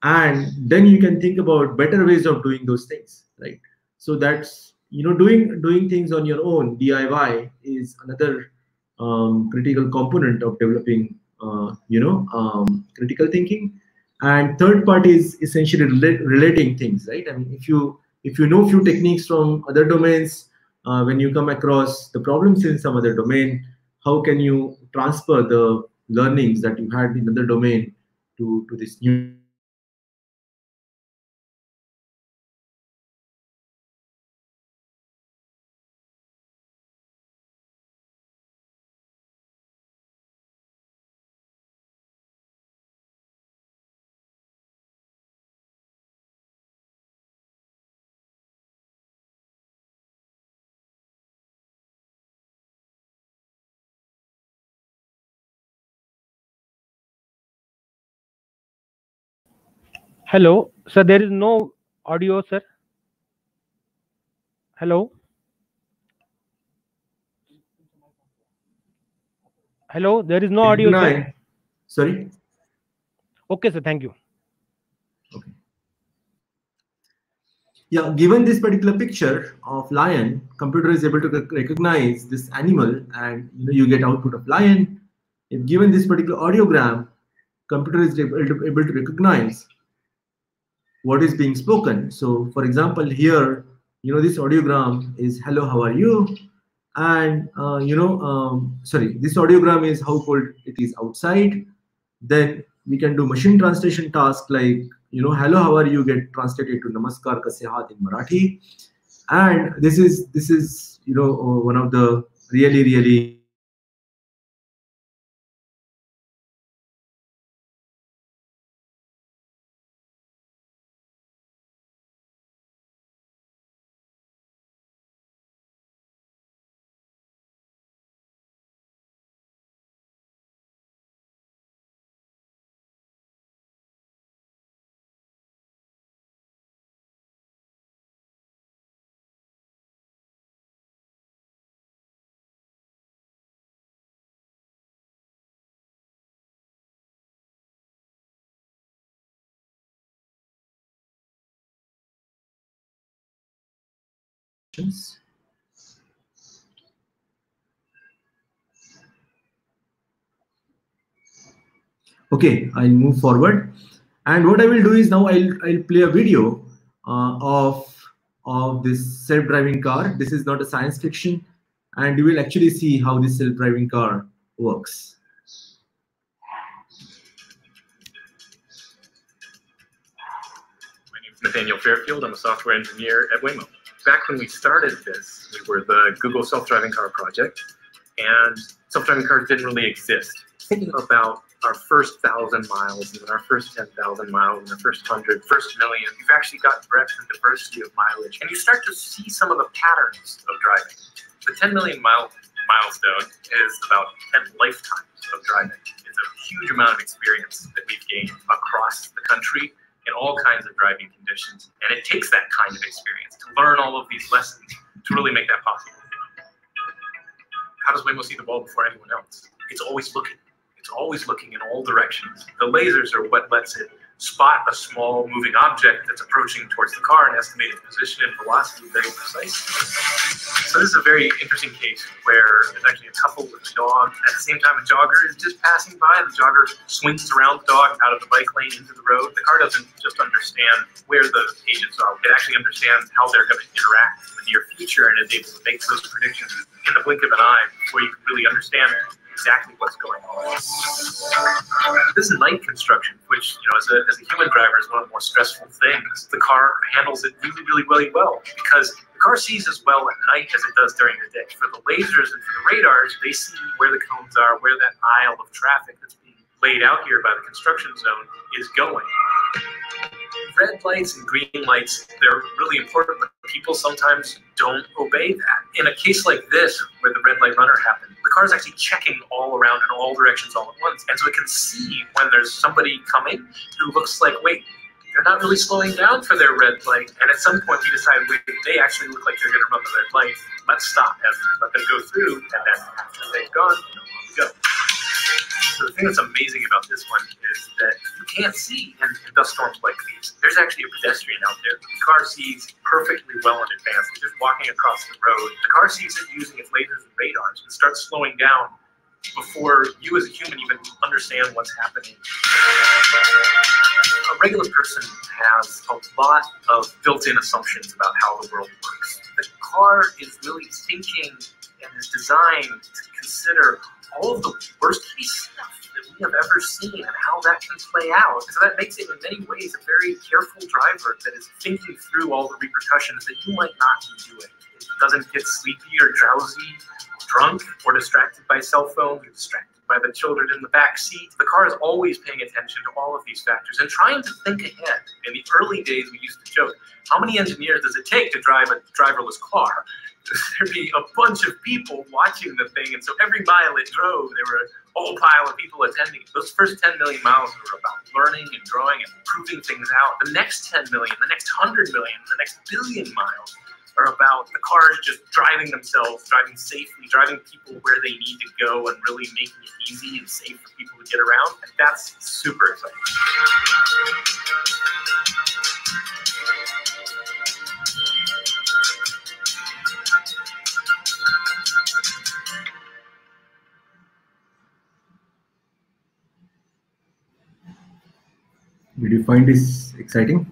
L: And then you can think about better ways of doing those things, right? So that's, you know, doing doing things on your own, DIY, is another um, critical component of developing, uh, you know, um, critical thinking. And third part is essentially relating things, right? I mean, if you if you know few techniques from other domains, uh, when you come across the problems in some other domain, how can you transfer the learnings that you had in another domain to, to this new
J: Hello, sir. There is no audio, sir. Hello. Hello, there is no audio. Sir.
L: Sorry.
J: Okay, sir. Thank you.
L: Okay. Yeah, given this particular picture of lion, computer is able to recognize this animal and you know you get output of lion. If given this particular audiogram, computer is able to, able to recognize what is being spoken. So for example, here, you know, this audiogram is hello, how are you? And, uh, you know, um, sorry, this audiogram is how cold it is outside. Then we can do machine translation task like, you know, hello, how are you get translated to namaskar kase in Marathi. And this is, this is, you know, one of the really, really questions? Okay, I'll move forward. And what I will do is now I'll, I'll play a video uh, of, of this self-driving car. This is not a science fiction. And you will actually see how this self-driving car works.
M: My name is Nathaniel Fairfield. I'm a software engineer at Waymo back when we started this, we were the Google self-driving car project, and self-driving cars didn't really exist. Thinking [LAUGHS] about our first thousand miles, and then our first 10,000 miles, and our first hundred, first million, you've actually got breadth and diversity of mileage, and you start to see some of the patterns of driving. The 10 million mile milestone is about 10 lifetimes of driving. It's a huge amount of experience that we've gained across the country in all kinds of driving conditions. And it takes that kind of experience to learn all of these lessons to really make that possible. How does Waymo see the ball before anyone else? It's always looking. It's always looking in all directions. The lasers are what lets it spot a small moving object that's approaching towards the car and estimate its position and velocity very precisely. So this is a very interesting case where there's actually a couple with a dog. At the same time, a jogger is just passing by. The jogger swings around the dog out of the bike lane into the road. The car doesn't just understand where the agents are. It actually understands how they're going to interact in the near future and is able to make those predictions in the blink of an eye before you can really understand exactly what's going on. This is night construction, which you know, as a, as a human driver, is one of the more stressful things. The car handles it really, really, really well because the car sees as well at night as it does during the day. For the lasers and for the radars, they see where the cones are, where that aisle of traffic that's being laid out here by the construction zone is going red lights and green lights, they're really important, but people sometimes don't obey that. In a case like this, where the red light runner happened, the car is actually checking all around in all directions all at once. And so it can see when there's somebody coming who looks like, wait, they're not really slowing down for their red light. And at some point, we decide, wait, they actually look like they're going to run the red light. let's stop and let them go through, and then after they've gone, you know, we go. So the thing that's amazing about this one is that you can't see in, in dust storms like these. There's actually a pedestrian out there. The car sees perfectly well in advance. It's just walking across the road. The car sees it using its lasers and radars and starts slowing down before you as a human even understand what's happening. A regular person has a lot of built-in assumptions about how the world works. The car is really thinking and is designed to consider all of the worst case stuff that we have ever seen and how that can play out. So that makes it in many ways a very careful driver that is thinking through all the repercussions that you might not be doing. It doesn't get sleepy or drowsy, drunk, or distracted by cell phones or distracted by the children in the back seat. The car is always paying attention to all of these factors and trying to think ahead. In the early days, we used to joke, how many engineers does it take to drive a driverless car? [LAUGHS] there'd be a bunch of people watching the thing. And so every mile it drove, there were a whole pile of people attending. Those first 10 million miles were about learning and growing and proving things out. The next 10 million, the next 100 million, the next billion miles are about the cars just driving themselves, driving safely, driving people where they need to go, and really making it easy and safe for people to get around. And that's super exciting.
L: Did you find this exciting?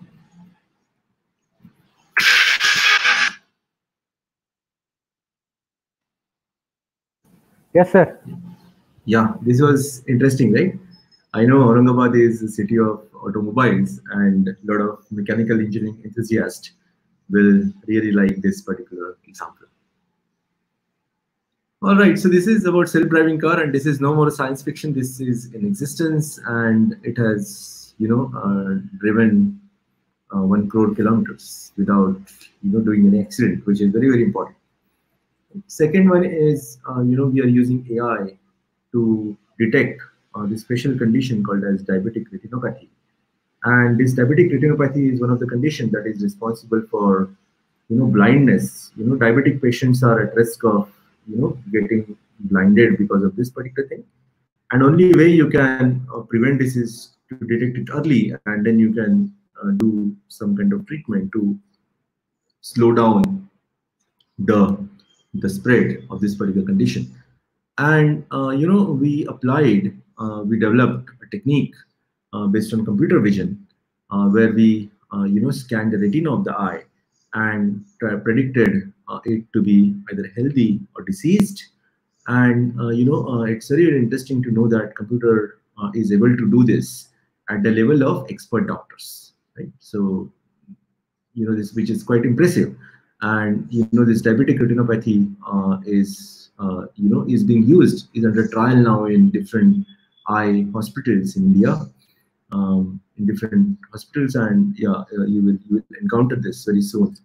J: Yes, sir.
L: Yeah, this was interesting, right? I know Aurangabad is a city of automobiles and a lot of mechanical engineering enthusiasts will really like this particular example. All right, so this is about self-driving car and this is no more science fiction. This is in existence and it has, you know, uh, driven uh, one crore kilometers without, you know, doing an accident, which is very, very important. Second one is, uh, you know, we are using AI to detect this special condition called as diabetic retinopathy. And this diabetic retinopathy is one of the conditions that is responsible for, you know, blindness. You know, diabetic patients are at risk of, you know, getting blinded because of this particular thing. And only way you can uh, prevent this is to detect it early, and then you can uh, do some kind of treatment to slow down the the spread of this particular condition. And uh, you know, we applied, uh, we developed a technique uh, based on computer vision, uh, where we uh, you know scanned the retina of the eye and predicted it to be either healthy or diseased. And you know, it's very interesting to know that computer is able to do this at the level of expert doctors, right? So you know this, which is quite impressive. And you know this diabetic retinopathy uh, is uh, you know is being used is under trial now in different eye hospitals in India um, in different hospitals. And yeah uh, you will you will encounter this very soon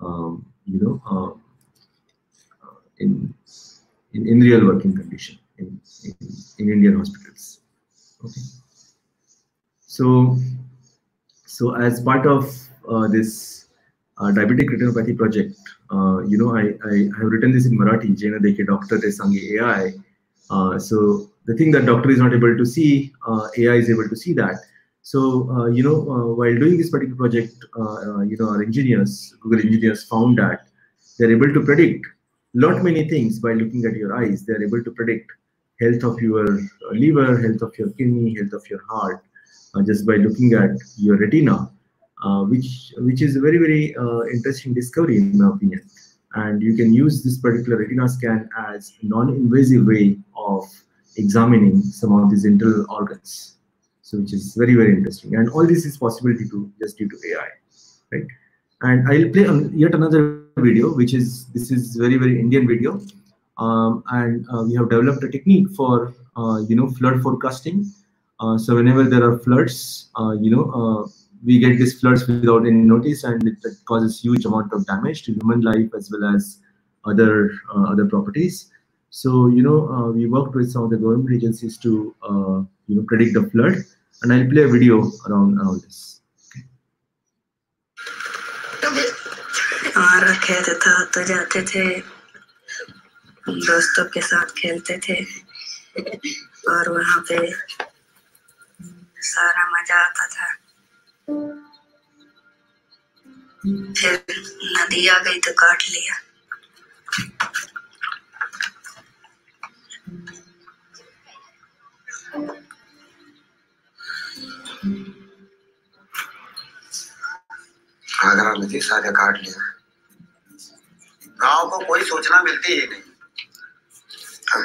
L: um, you know um, in, in in real working condition in, in, in Indian hospitals. Okay so so as part of uh, this uh, diabetic retinopathy project. Uh, you know, I, I, have written this in Marathi, Jena Deke Doctor Te Sangi AI. Uh, so the thing that doctor is not able to see, AI is able to see that. So, you know, while doing this particular project, you know, our engineers, Google engineers found that they're able to predict lot many things by looking at your eyes. They're able to predict health of your liver, health of your kidney, health of your heart, uh, just by looking at your retina uh, which which is a very very uh, interesting discovery in my opinion. And you can use this particular retina scan as a non-invasive way of examining some of these internal organs. So which is very very interesting. And all this is possible due to just due to AI, right? And I'll play yet another video, which is this is very very Indian video. Um, and uh, we have developed a technique for uh, you know flood forecasting. Uh, so whenever there are floods, uh, you know we get these floods without any notice and it, it, causes huge amount of damage to human life as well as other uh, other properties so you know uh, we worked with some of the government agencies to uh, you know predict the flood and i'll play a video around around this
N: और खेत था तो जाते थे दोस्तों के साथ खेलते थे और वहाँ पे सारा मज़ा आता था। फिर नदी आ गई तो काट लिया।
O: आगरा नदी सारे काट लिया गाँव को कोई सूचना मिलती ही नहीं।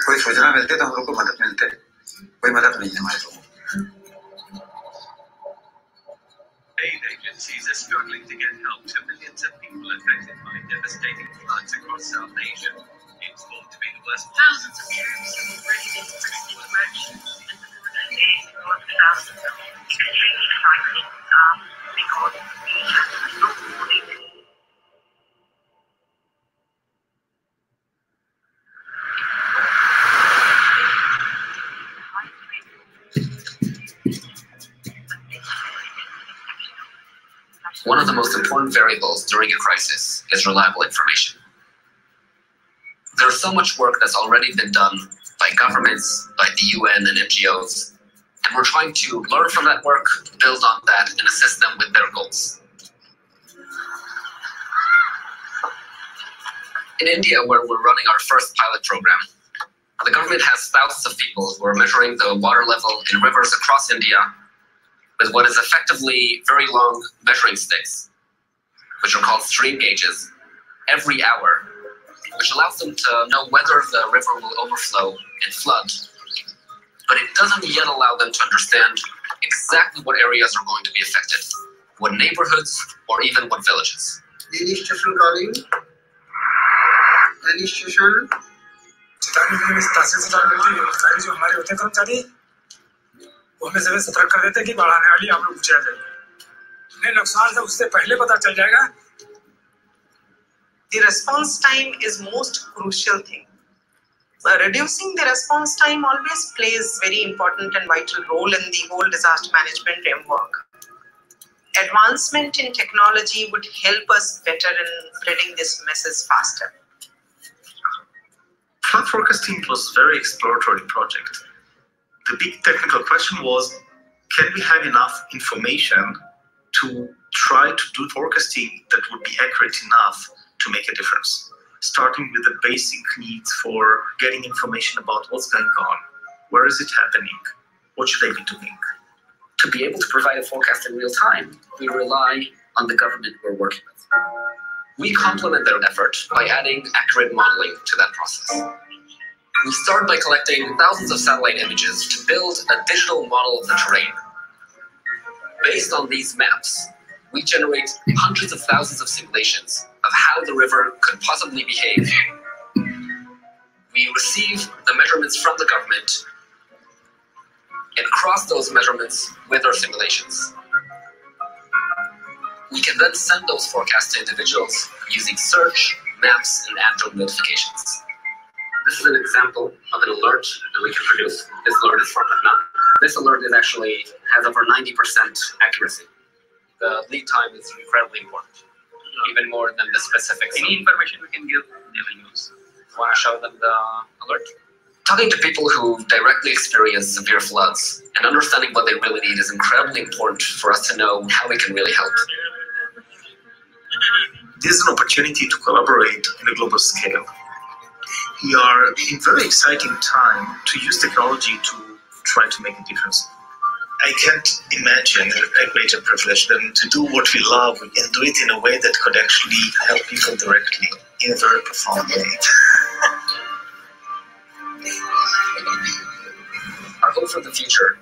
O: कोई सूचना मिलती तो हम लोग को मदद मिलते कोई मदद नहीं है हमारे लोगों
P: agencies are struggling to get help to millions of people affected by devastating floods across South Asia. It's thought to be the worst.
N: Thousands of troops have already been put into action, and the border is one thousand. Extremely exciting um, because we have not
Q: One of the most important variables during a crisis is reliable information. There's so much work that's already been done by governments, by the UN and NGOs, and we're trying to learn from that work, build on that, and assist them with their goals. In India, where we're running our first pilot program, the government has thousands of people who are measuring the water level in rivers across India with what is effectively very long measuring sticks, which are called stream gauges, every hour, which allows them to know whether the river will overflow and flood. But it doesn't yet allow them to understand exactly what areas are going to be affected, what neighborhoods, or even what villages.
R: तहसील से डाल मिलती है अधिकारी जो हमारे होते हैं कर्मचारी वो हमें समय सतर्क कर देते हैं कि बाढ़ आने वाली है, आप लोग नीचे आ जाइए जिन्हें नुकसान है उससे पहले पता चल जाएगा
S: the response time is most crucial thing. Uh, reducing the response time always plays very important and vital role in the whole disaster management framework. Advancement in technology would help us better in spreading this message faster.
P: Flood forecasting was a very exploratory project. the big technical question was, can we have enough information to try to do forecasting that would be accurate enough to make a difference? Starting with the basic needs for getting information about what's going on, where is it happening, what should I be doing?
Q: To be able to provide a forecast in real time, we rely on the government we're working with. We complement their effort by adding accurate modeling to that process. We start by collecting thousands of satellite images to build a digital model of the terrain. Based on these maps, we generate hundreds of thousands of simulations of how the river could possibly behave. We receive the measurements from the government and cross those measurements with our simulations. We can then send those forecasts to individuals using search, maps, and Android notifications. This is an example of an alert that we can produce. This alert is from Patna. This alert is actually has over 90% accuracy. The lead time is incredibly important, even more than the specifics.
R: Any information we can give, they will use.
Q: Want to show them the alert? Talking to people who directly experience severe floods and understanding what they really need is incredibly important for us to know how we can really help.
P: This is an opportunity to collaborate in a global scale. We are in very exciting time to use technology to try to make a difference. I can't imagine a greater privilege than to do what we love and do it in a way that could actually help people directly in a very profound way.
Q: Our hope for the future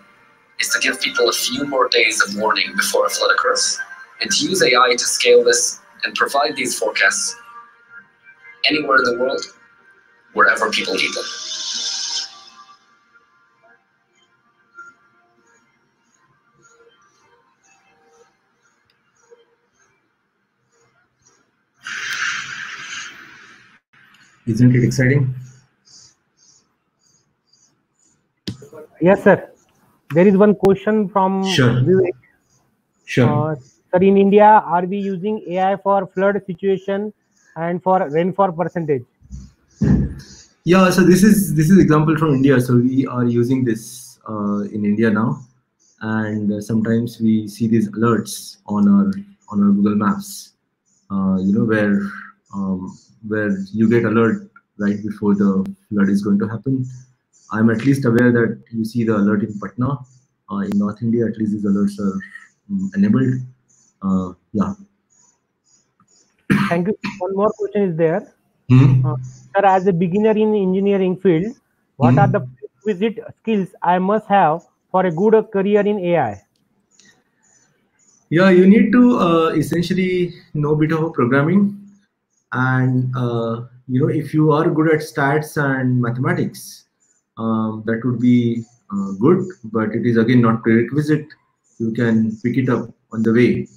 Q: is to give people a few more days of warning before a flood occurs, and to use AI to scale this and provide these forecasts anywhere in the world, wherever people need them.
L: Isn't it exciting?
J: Yes, sir. There is one question from
L: Sure.
J: Vivek.
L: Sure.
J: Uh, sir, in India, are we using AI for flood situation and for rainfall percentage?
L: Yeah, so this is this is example from India. So we are using this uh, in India now, and uh, sometimes we see these alerts on our on our Google Maps. Uh, you know where um, where you get alert right before the flood is going to happen. I'm at least aware that you see the alert in Patna. Uh, in North India, at least these alerts are um, enabled. Uh, yeah.
J: Thank you. One more question is there.
L: Hmm?
J: Sir, as a beginner in engineering field, what are the requisite skills I must have for a good career in AI?
L: Yeah, you need to uh, essentially know a bit of programming, and uh, you know if you are good at stats and mathematics, um, that would be uh, good. But it is again not prerequisite. You can pick it up on the way.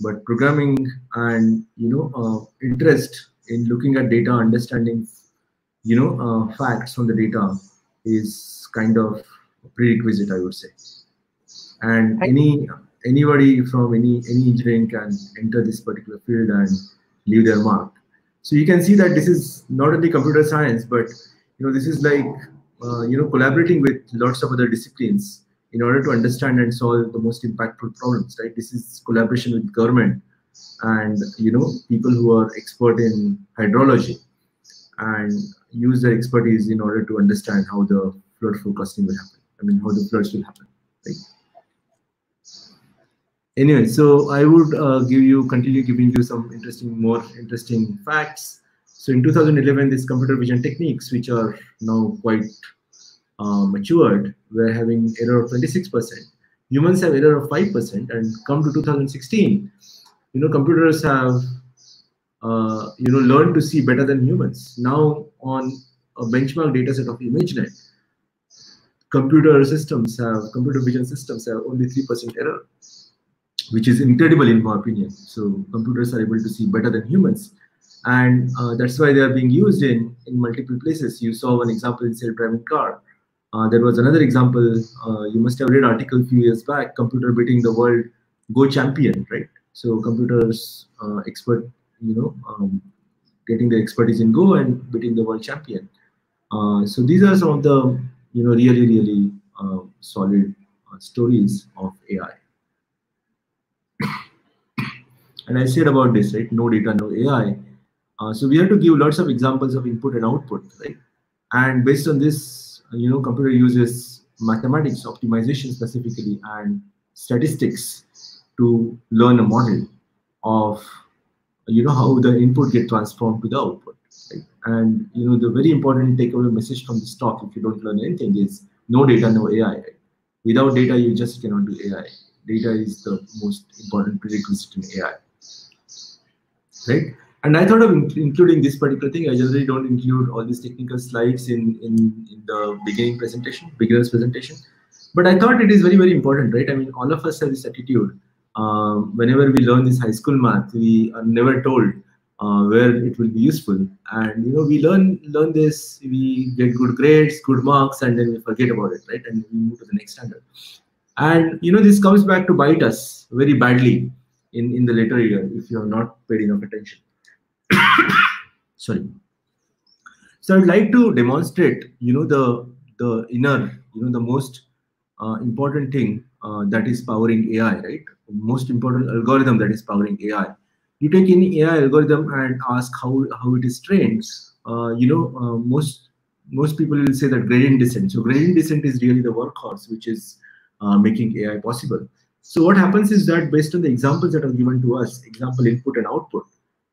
L: But programming and you know uh, interest in looking at data, understanding you know uh, facts from the data is kind of prerequisite, I would say. And any anybody from any any engineering can enter this particular field and leave their mark. So you can see that this is not only computer science, but you know this is like uh, you know collaborating with lots of other disciplines in order to understand and solve the most impactful problems. Right? This is collaboration with government and you know people who are expert in hydrology and use their expertise in order to understand how the flood forecasting will happen. I mean, how the floods will happen. Right? anyway so i would uh, give you continue giving you some interesting more interesting facts so in 2011 these computer vision techniques which are now quite uh, matured were having error of 26 percent humans have error of 5 percent and come to 2016 you know computers have uh, you know learn to see better than humans now on a benchmark data set of imagenet computer systems have computer vision systems have only 3% error which is incredible in my opinion. So computers are able to see better than humans. And uh, that's why they are being used in, in multiple places. You saw one example in self-driving car. Uh, there was another example, uh, you must have read article a few years back, computer beating the world Go champion, right? So computers uh, expert, you know, um, getting the expertise in Go and beating the world champion. Uh, so these are some of the, you know, really, really uh, solid stories of AI [COUGHS] and I said about this, right? No data, no AI. Uh, so we have to give lots of examples of input and output, right? And based on this, you know, computer uses mathematics, optimization specifically, and statistics to learn a model of, you know, how the input get transformed to the output. Right? And you know, the very important takeaway message from this talk, if you don't learn anything, is no data, no AI. Without data, you just cannot do AI. Data is the most important prerequisite in AI right? And I thought of including this particular thing. I generally don't include all these technical slides in, in, in the beginning presentation, beginner's presentation. But I thought it is very, very important, right? I mean, all of us have this attitude. Um, whenever we learn this high school math, we are never told uh, where it will be useful. And, you know, we learn learn this, we get good grades, good marks, and then we forget about it, right? And we move to the next standard. And, you know, this comes back to bite us very badly in, in the later year if you have not paid enough attention. [COUGHS] Sorry. So I'd like to demonstrate, you know, the the inner, you know, the most uh, important thing uh, that is powering AI, right? Most important algorithm that is powering AI. You take any AI algorithm and ask how how it is trained. Uh, you know, uh, most most people will say that gradient descent. So gradient descent is really the workhorse which is uh, making AI possible. So what happens is that based on the examples that are given to us, example input and output,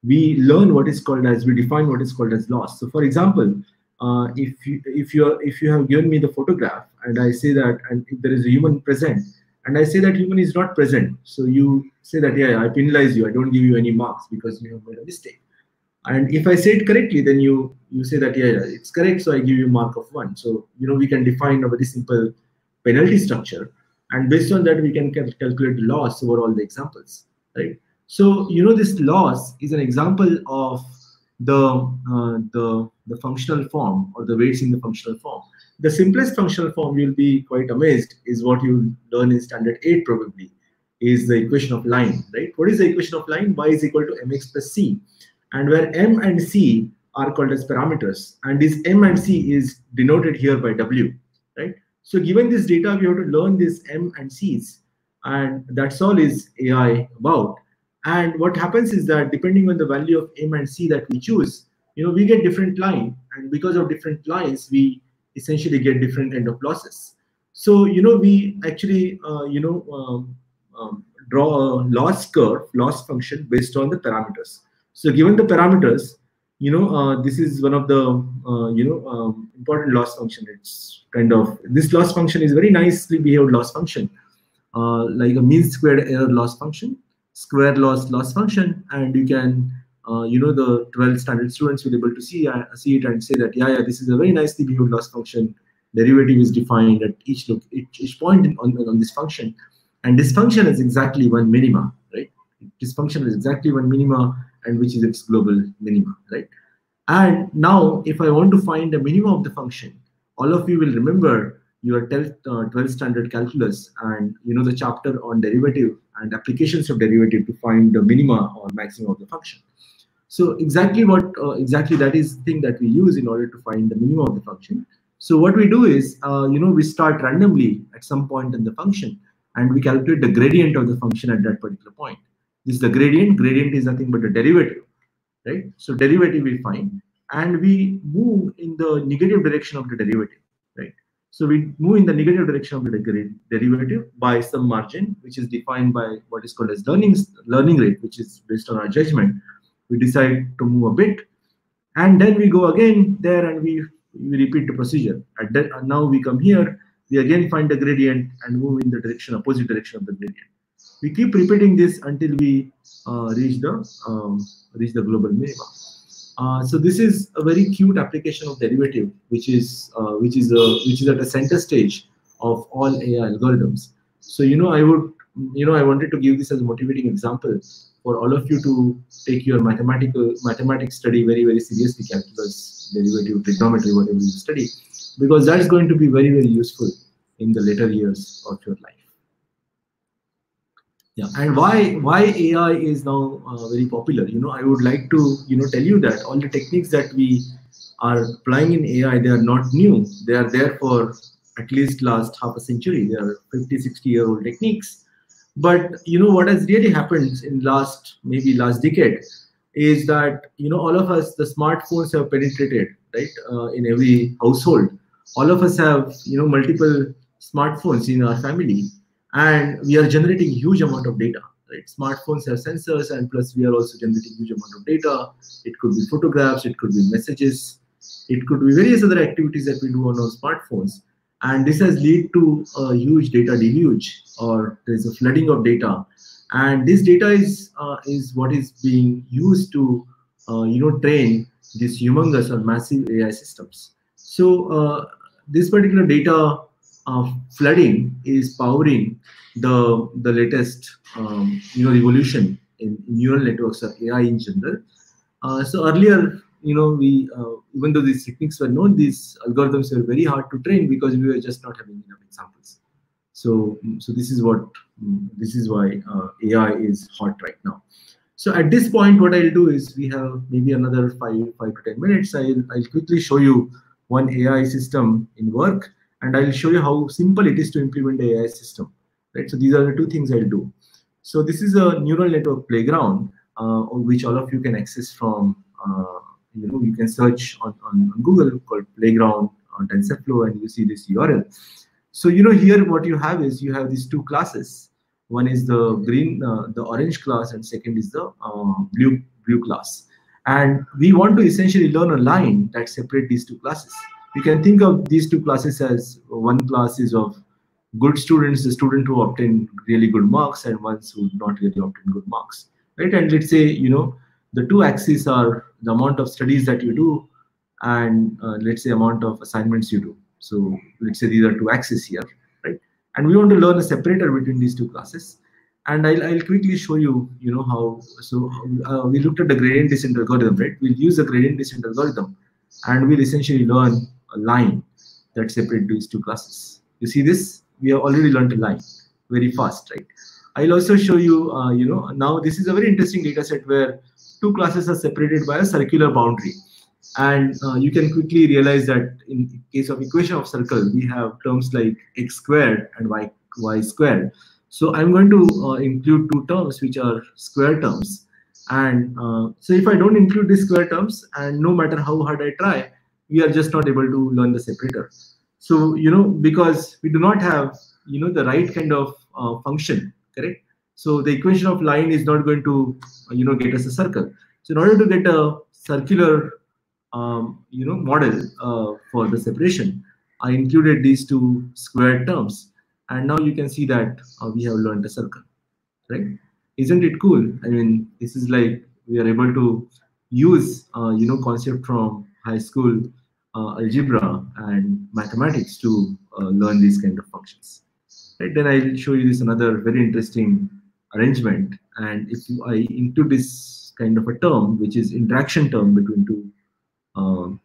L: we learn what is called as we define what is called as loss. So for example, uh, if you if you if you have given me the photograph and I say that and if there is a human present and I say that human is not present, so you say that yeah I penalize you, I don't give you any marks because you have made a mistake. And if I say it correctly, then you you say that yeah, yeah it's correct, so I give you mark of one. So you know we can define a very simple penalty structure. And based on that we can cal calculate loss over all the examples right? So you know this loss is an example of the uh, the the functional form or the weights in the functional form the simplest functional form you'll be quite amazed is what you learn in standard 8 probably is the equation of line right what is the equation of line y is equal to mx plus c and where m and c are called as parameters. And this M and C is denoted here by W, right? So given this data, we have to learn this M and C's. And that's all is AI about. And what happens is that depending on the value of M and C that we choose, you know, we get different line. And because of different lines, we essentially get different kind of losses. So, you know, we actually, uh, you know, um, um, draw a loss curve, loss function based on the parameters. So given the parameters, you know, uh, this is one of the, uh, you know, um, important loss function. It's kind of, this loss function is very nicely behaved loss function, uh, like a mean squared error loss function, square loss loss function, and you can, uh, you know, the 12 standard students will be able to see, uh, see it and say that, yeah, yeah, this is a very nicely behaved loss function. Derivative is defined at each, look, each, each point on, on this function. And this function is exactly one minima, right? This function is exactly one minima and which is its global minima, right? And now, if I want to find the minima of the function, all of you will remember your 12th, uh, 12th standard calculus and you know the chapter on derivative and applications of derivative to find the minima or maximum of the function. So exactly what uh, exactly that is the thing that we use in order to find the minimum of the function. So what we do is, uh, you know, we start randomly at some point in the function and we calculate the gradient of the function at that particular point. This is the gradient. Gradient is nothing but the derivative, right? So derivative we find, and we move in the negative direction of the derivative, right? So we move in the negative direction of the derivative by some margin, which is defined by what is called as learning learning rate, which is based on our judgment. We decide to move a bit, and then we go again there and we, we repeat the procedure. And now we come here we again find the gradient and move in the direction opposite direction of the gradient. We keep repeating this until we uh, reach the um, reach the global minima. Uh, so this is a very cute application of derivative, which is uh, which is a which is at the center stage of all AI algorithms. So you know, I would you know I wanted to give this as a motivating example for all of you to take your mathematical mathematics study very very seriously, calculus, derivative, trigonometry, whatever you study because that is going to be very, very useful in the later years of your life. Yeah, and why why AI is now uh, very popular? You know, I would like to you know tell you that all the techniques that we are applying in AI, they are not new. They are there for at least last half a century. They are 50, 60 year old techniques. But you know what has really happened in last maybe last decade is that you know all of us the smartphones have penetrated right uh, in every household. All of us have you know multiple smartphones in our family and we are generating huge amount of data right? Smartphones have sensors and plus we are also generating huge amount of data. It could be photographs it could be messages it could be various other activities that we do on our smartphones and this has led to a huge data deluge or there's a flooding of data and this data is uh, is what is being used to uh, you know train these humongous or massive ai systems so uh, this particular data uh, flooding is powering the the latest um, you know revolution in, neural networks or AI in general. Uh, so earlier, you know, we uh, even though these techniques were known, these algorithms were very hard to train because we were just not having enough examples. So so this is what this is why uh, AI is hot right now. So at this point, what I'll do is we have maybe another five five to ten minutes. I'll I'll quickly show you one AI system in work, and I'll show you how simple it is to implement AI system. Right. So these are the two things I'll do. So this is a neural network playground, uh, which all of you can access from. Uh, you know, you can search on, on, on Google called Playground on TensorFlow, and you see this URL. So you know here what you have is you have these two classes. One is the green, uh, the orange class, and second is the uh, blue blue class. And we want to essentially learn a line that separate these two classes. You can think of these two classes as one class is of good students, the student who obtain really good marks, and ones who not really obtain good marks. Right? And let's say, you know, the two axes are the amount of studies that you do and uh, let's say amount of assignments you do. So let's say these are two axes here, right? And we want to learn a separator between these two classes and I'll, I'll quickly show you, you know, how, so uh, we looked at the gradient descent algorithm, right? We'll use the gradient descent algorithm and we'll essentially learn a line that separates these two classes. You see this? We have already learned a line very fast, right? I'll also show you, uh, you know, now this is a very interesting data set where two classes are separated by a circular boundary. And uh, you can quickly realize that in case of equation of circle, we have terms like x squared and y, y squared. So I'm going to uh, include two terms which are square terms. And uh, so if I don't include these square terms, and no matter how hard I try, we are just not able to learn the separator. So, you know, because we do not have, you know, the right kind of uh, function, correct? So the equation of line is not going to, you know, get us a circle. So in order to get a circular, um, you know, model uh, for the separation, I included these two square terms. And now you can see that uh, we have learned a circle, right? Isn't it cool? I mean, this is like we are able to use, uh, you know, concept from high school uh, algebra and mathematics to uh, learn these kind of functions. Right? Then I'll show you this another very interesting arrangement. And if I include this kind of a term, which is interaction term between two, um,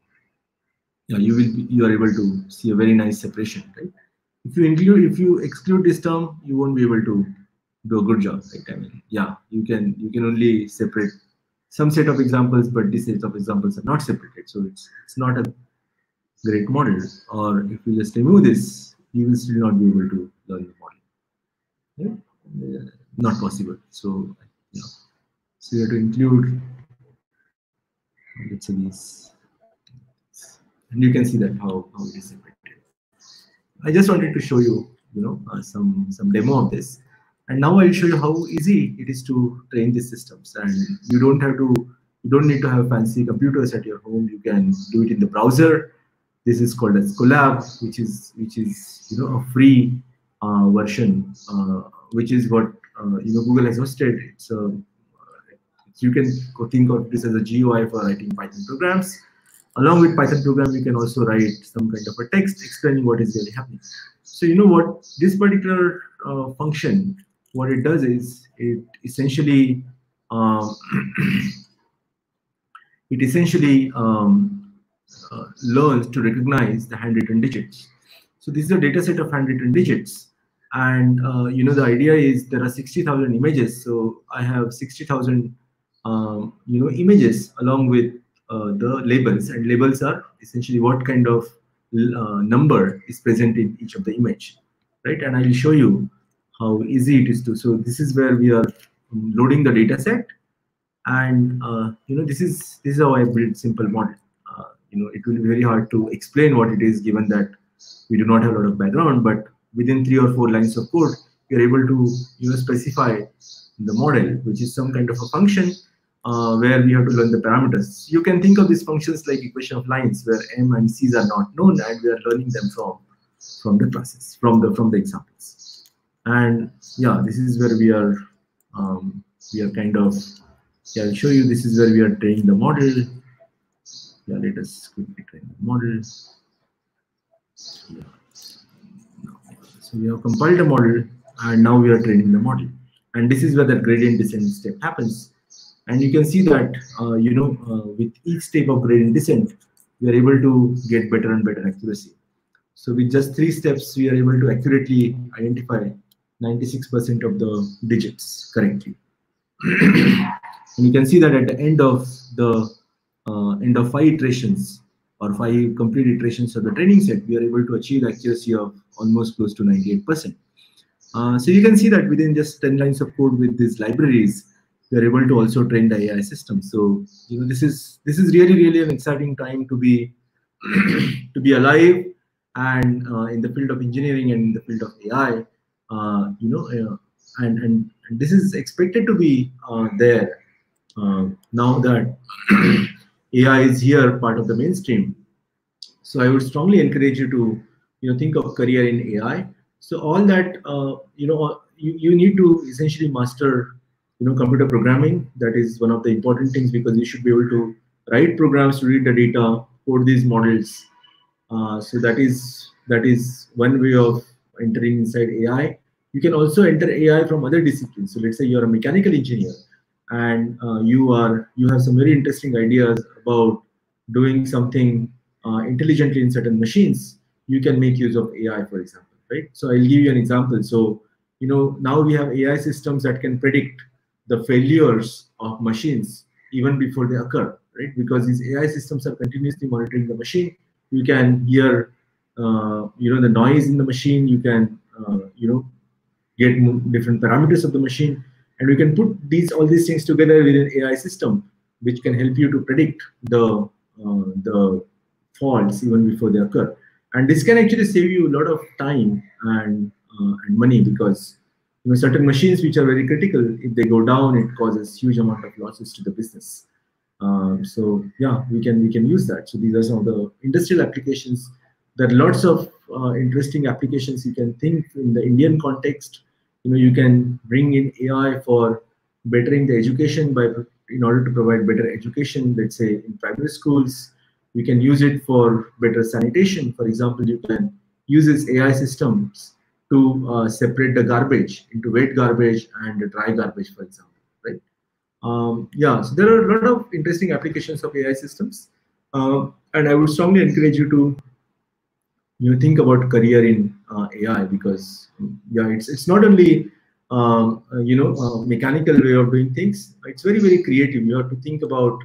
L: yeah, you will be, you are able to see a very nice separation, right? If you include, if you exclude this term, you won't be able to do a good job, right? I mean, yeah, you can you can only separate some set of examples, but this set of examples are not separated, so it's it's not a great model. Or if you just remove this, you will still not be able to learn the model. Yeah? Uh, not possible. So, you know, so you have to include, let's say these, and you can see that how, how it is separated. I just wanted to show you, you know, uh, some some demo of this, and now I'll show you how easy it is to train these systems. And you don't have to, you don't need to have fancy computers at your home. You can do it in the browser. This is called as Colab, which is which is you know a free uh, version, uh, which is what you know Google has hosted. It's a you can think of this as a GUI for writing Python programs. Along with Python program, you can also write some kind of a text explaining what is really happening. So you know what this particular uh, function, what it does is it essentially um, [CLEARS THROAT] it essentially um, uh, learns to recognize the handwritten digits. So this is a data set of handwritten digits. And uh, you know the idea is there are 60,000 images. So I have 60,000 um, you know images along with uh, the labels. And labels are essentially what kind of uh, number is present in each of the image, right? And I will show you how easy it is to. So this is where we are loading the data set. And uh, you know this is this is how I build simple model you know it will be very hard to explain what it is given that we do not have a lot of background but within three or four lines of code you're able to you know specify the model which is some kind of a function uh, where we have to learn the parameters you can think of these functions like equation of lines where m and c's are not known and we are learning them from from the classes from the from the examples and yeah this is where we are um, we are kind of yeah i'll show you this is where we are training the model yeah, let us quickly train the model. Yeah. We have compiled a model and now we are training the model. And this is where the gradient descent step happens. And you can see that, uh, you know, uh, with each step of gradient descent, we are able to get better and better accuracy. So with just three steps, we are able to accurately identify 96% of the digits correctly. [CLEARS THROAT] and you can see that at the end of the uh, end of five iterations or five complete iterations of the training set, we are able to achieve accuracy of almost close to 98%. Uh, so you can see that within just 10 lines of code with these libraries, we are able to also train the AI system. So you know this is this is really really an exciting time to be [CLEARS THROAT] to be alive and uh, in the field of engineering and in the field of AI. Uh, you know, uh, and, and and this is expected to be uh, there uh, now that [CLEARS THROAT] AI is here part of the mainstream. So I would strongly encourage you to you know think of career in AI. So all that uh, you know you, you need to essentially master you know computer programming. That is one of the important things because you should be able to write programs to read the data, code these models. Uh, so that is that is one way of entering inside AI. You can also enter AI from other disciplines. So let's say you're a mechanical engineer and uh, you are you have some very interesting ideas about doing something uh, intelligently in certain machines you can make use of ai for example right so i'll give you an example so you know now we have ai systems that can predict the failures of machines even before they occur right? Because these AI systems are continuously monitoring the machine. You can hear, uh, you know, the noise in the machine. You can, uh, you know, get different parameters of the machine, and we can put these all these things together with an AI system, which can help you to predict the uh, the faults even before they occur. And this can actually save you a lot of time and uh, and money because you know certain machines which are very critical, if they go down, it causes huge amount of losses to the business. Um, so yeah, we can we can use that. So these are some of the industrial applications. There are lots of uh, interesting applications you can think in the Indian context. You know, you can bring in AI for bettering the education by in order to provide better education. Let's say in primary schools, you can use it for better sanitation. For example, you can use its AI systems to uh, separate the garbage into wet garbage and dry garbage, for example. right? Um, yeah, so there are a lot of interesting applications of AI systems, uh, and I would strongly encourage you to you think about career in uh, AI because yeah, it's it's not only um, uh, you know a mechanical way of doing things. It's very very creative. You have to think about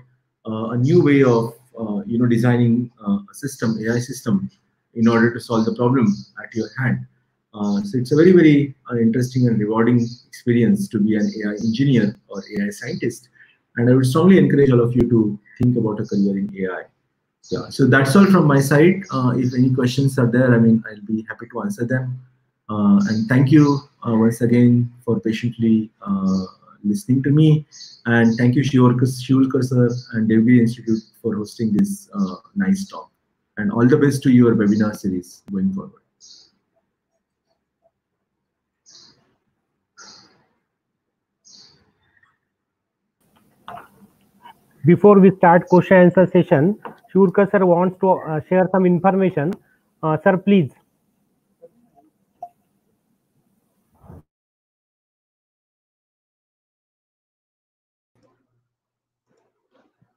L: uh, a new way of uh, you know designing uh, a system, AI system, in order to solve the problem at your hand. Uh, so it's a very, very uh, interesting and rewarding experience to be an AI engineer or AI scientist. And I would strongly encourage all of you to think about a career in AI. Yeah, so that's all from my side. Uh, if any questions are there, I mean, I'll be happy to answer them. Uh, and thank you uh, once again for patiently listening to me. And thank you, Shiurkar sir and Devgiri Institute for hosting this nice talk. And all the best to your webinar series going forward.
J: Before we start question answer session, Shiurkar sir wants to uh, share some information, uh, sir, please.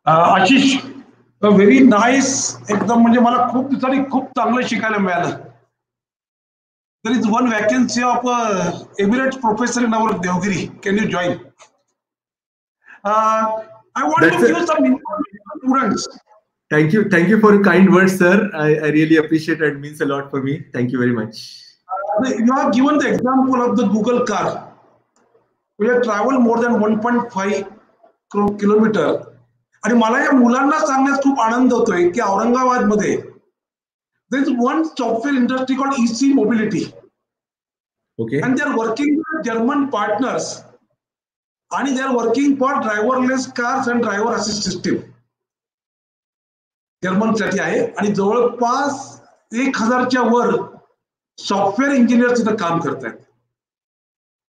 K: Uh, Ashish, a very nice exam. There is one vacancy of a uh, Emeritus professor in our Devagiri. Can you join? Uh, I want That's to give it. some information to students.
L: Thank you. Thank you for kind words, sir. I, I really appreciate it. It means a lot for me. Thank you very much.
K: Uh, you have given the example of the Google car. We have traveled more than 1.5 kilometre आणि मला या मुलांना सांगण्यात खूप आनंद होतोय की औरंगाबादमध्ये there is one software industry called EC Mobility.
L: Okay.
K: And they are working with German partners आणि they are working for driverless cars and driver assist जर्मनसाठी आहे. आणि जवळपास एक हजारच्या वर सॉफ्टवेअर इंजिनियर तिथं काम करत आहेत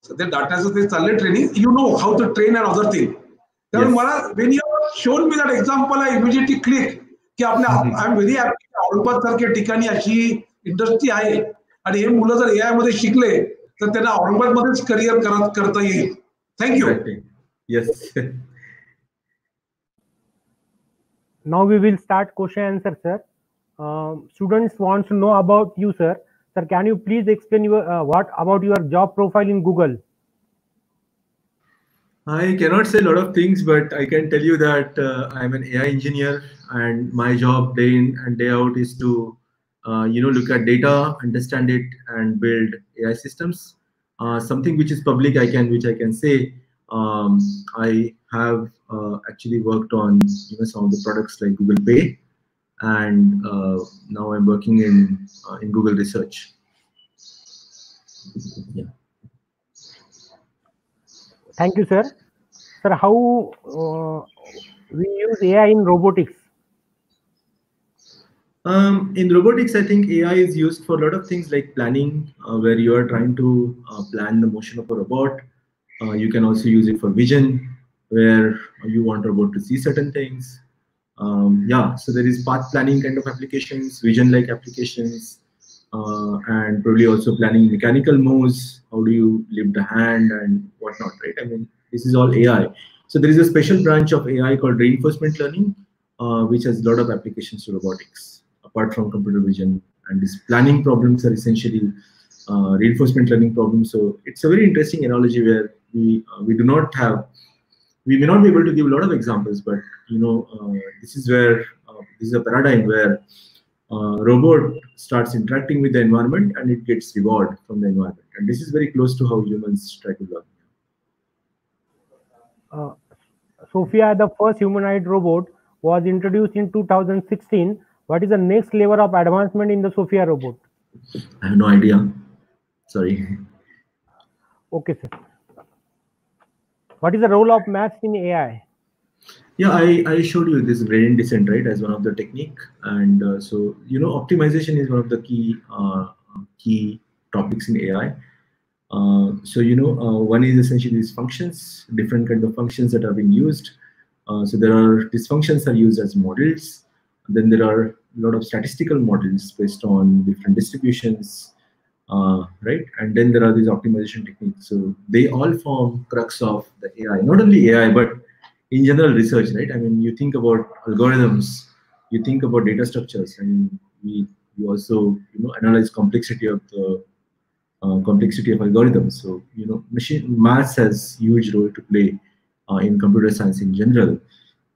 K: सध्या डाटाचं ते चाललंय training you know how to train and other thing त्यामुळे मला when you shown me that example I immediately click की आपल्या I am very happy Aurangabad सारख्या ठिकाणी अशी इंडस्ट्री आहे. आणि हे मुलं जर एआयमध्ये शिकले तर त्यांना औरंगाबादमध्येच करिअर करता येईल. Thank you. [LAUGHS]
J: Now we will start question answer, sir. Uh, students want to know about you, sir. Sir, can you please explain your uh, what about your job profile in Google?
L: I cannot say a lot of things, but I can tell you that uh, I'm an AI engineer, and my job day in and day out is to, uh, you know, look at data, understand it, and build AI systems. Uh, something which is public i can which i can say um, i have uh, actually worked on you know some of the products like google pay. And uh, now i'm working in uh, in google research. Yeah.
J: Thank you sir. Sir how uh, we use ai in robotics?
L: Um, in robotics, I think AI is used for a lot of things like planning, uh, where you are trying to uh, plan the motion of a robot. Uh, you can also use it for vision, where you want robot to see certain things. Um, yeah, so there is path planning kind of applications, vision-like applications, uh, and probably also planning mechanical moves. How do you lift the hand and whatnot, right? I mean, this is all AI. So there is a special branch of AI called reinforcement learning, uh, which has a lot of applications to robotics apart from computer vision. And these planning problems are essentially uh, reinforcement learning problems. So it's a very interesting analogy where we uh, we do not have we may not be able to give a lot of examples, but you know, uh, this is where uh, this is a paradigm where uh, robot starts interacting with the environment and it gets reward from the environment, and this is very close to how humans try to learn.
J: Uh, Sophia, the first humanoid robot, was introduced in 2016. What is the next level of advancement in the Sophia robot?
L: I have no idea. Sorry.
J: Okay, sir. What is the role of maths in AI?
L: Yeah, I, I showed you this gradient descent, right, as one of the technique. And uh, so, you know, optimization is one of the key uh, key topics in AI. Uh, so, you know, uh, one is essentially these functions, different kind of functions that are being used. Uh, so there are, these functions are used as models. Then there are a lot of statistical models based on different distributions, uh, right? And then there are these optimization techniques. So they all form crux of the AI, not only AI, but in general research, right? I mean, you think about algorithms, you think about data structures, and we, we also, you know, analyze complexity of the uh, complexity of algorithms. So, you know, machine maths has huge role to play uh, in computer science in general.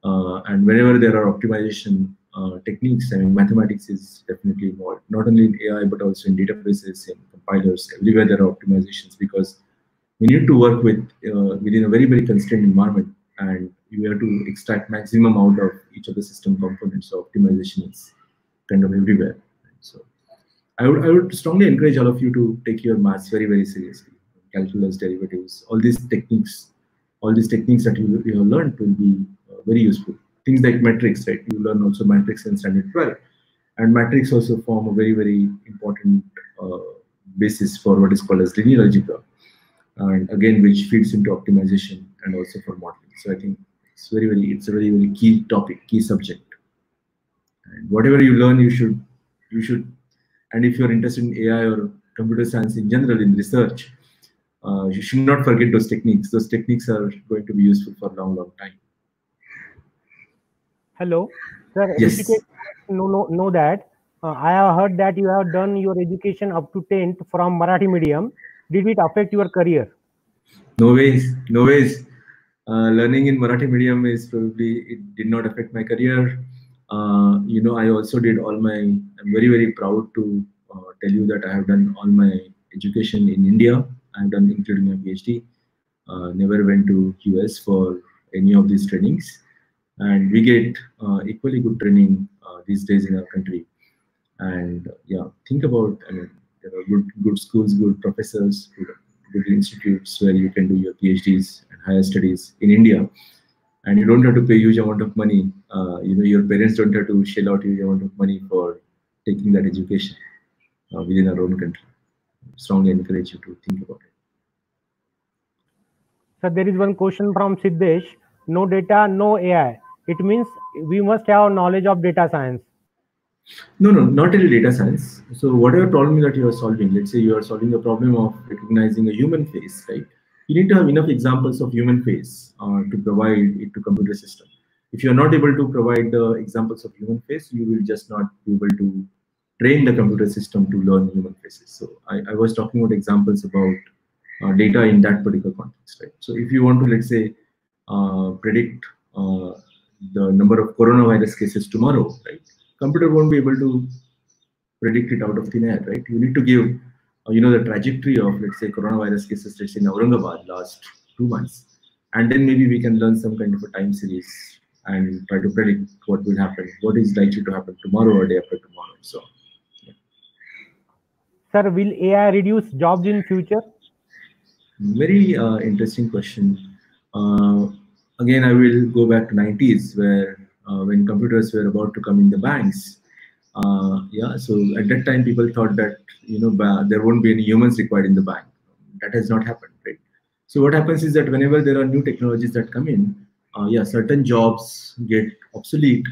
L: Uh, and whenever there are optimization uh, techniques, I mean, mathematics is definitely involved, not only in AI, but also in databases, in compilers, everywhere there are optimizations because we need to work with uh, within a very, very constrained environment and you have to extract maximum out of each of the system components. So optimization is kind of everywhere. So I would, I would strongly encourage all of you to take your maths very, very seriously. Calculus, derivatives, all these techniques, all these techniques that you, you have learned will be uh, very useful. Things like matrix, right? You learn also matrix in standard 12. And matrix also form a very, very important uh, basis for what is called as linear algebra. And again, which feeds into optimization and also for modeling. So I think it's very, very, it's a very, very key topic, key subject. And whatever you learn, you should, you should, and if you're interested in AI or computer science in general in research, uh, you should not forget those techniques. Those techniques are going to be useful for a long, long time.
J: Hello, sir.
L: Yes.
J: educate- Know, know, know that. Uh, I have heard that you have done your education up to 10th from Marathi medium. Did it affect your career?
L: No ways, no ways. Uh, learning in Marathi medium is probably it did not affect my career. Uh, you know, I also did all my. I'm very very proud to uh, tell you that I have done all my education in India. I've done including my PhD. Uh, never went to US for any of these trainings, and we get uh, equally good training uh, these days in our country. And yeah, think about. I mean, there are good good schools, good professors, good good institutes where you can do your PhDs and higher studies in India, and you don't have to pay huge amount of money. Uh, you know, your parents don't have to shell out huge amount of money for taking that education uh, within our own country. Strongly encourage you to think about it.
J: Sir, there is one question from Siddesh. No data, no AI. It means we must have knowledge of data science.
L: No, no, not really data science. So whatever problem that you are solving, let's say you are solving a problem of recognizing a human face, right? You need to have enough examples of human face uh, to provide it to computer system. If you are not able to provide the examples of human face, you will just not be able to train the computer system to learn human faces. So I, I was talking about examples about uh, data in that particular context, right? So if you want to, let's say, uh, predict uh, the number of coronavirus cases tomorrow, right? Computer won't be able to predict it out of thin air, right? You need to give, uh, you know, the trajectory of, let's say, coronavirus cases, let's say in Aurangabad last two months, and then maybe we can learn some kind of a time series and try to predict what will happen, what is likely to happen tomorrow or day after tomorrow, and so on.
J: Sir, will AI reduce jobs in future?
L: Very uh, interesting question. Uh, again, I will go back to 90s where uh, when computers were about to come in the banks. Uh, yeah, so at that time, people thought that you know there won't be any humans required in the bank. That has not happened, right? So what happens is that whenever there are new technologies that come in, uh, yeah, certain jobs get obsolete,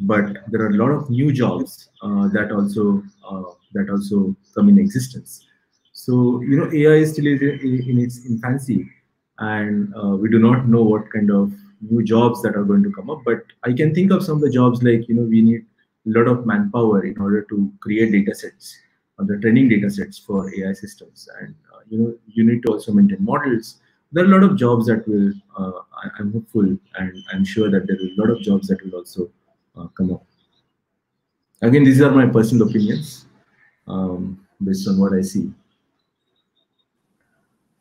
L: but there are a lot of new jobs uh, that also uh, that also come in existence. So you know, AI is still in, in its infancy, and uh, we do not know what kind of new jobs that are going to come up. But I can think of some of the jobs like you know we need a lot of manpower in order to create data sets, uh, the training data sets for AI systems, and uh, you know you need to also maintain models. there are a lot of jobs that will. Uh, I, am hopeful, and I'm sure that there are a lot of jobs that will also uh, come up. Again, these are my personal opinions um, based on what I see.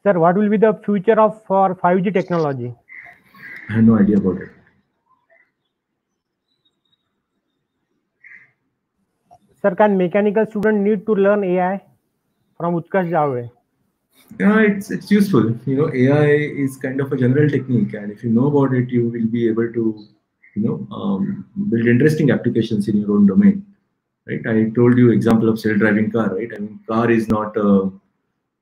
J: Sir, what will be the future of for 5G technology?
L: I have no idea about it.
J: Sir, can mechanical student need to learn AI from Utkarsh Javre?
L: Yeah, it's it's useful. You know, AI is kind of a general technique, and if you know about it, you will be able to, you know, um, build interesting applications in your own domain. Right? I told you example of self-driving car. Right? I mean, car is not a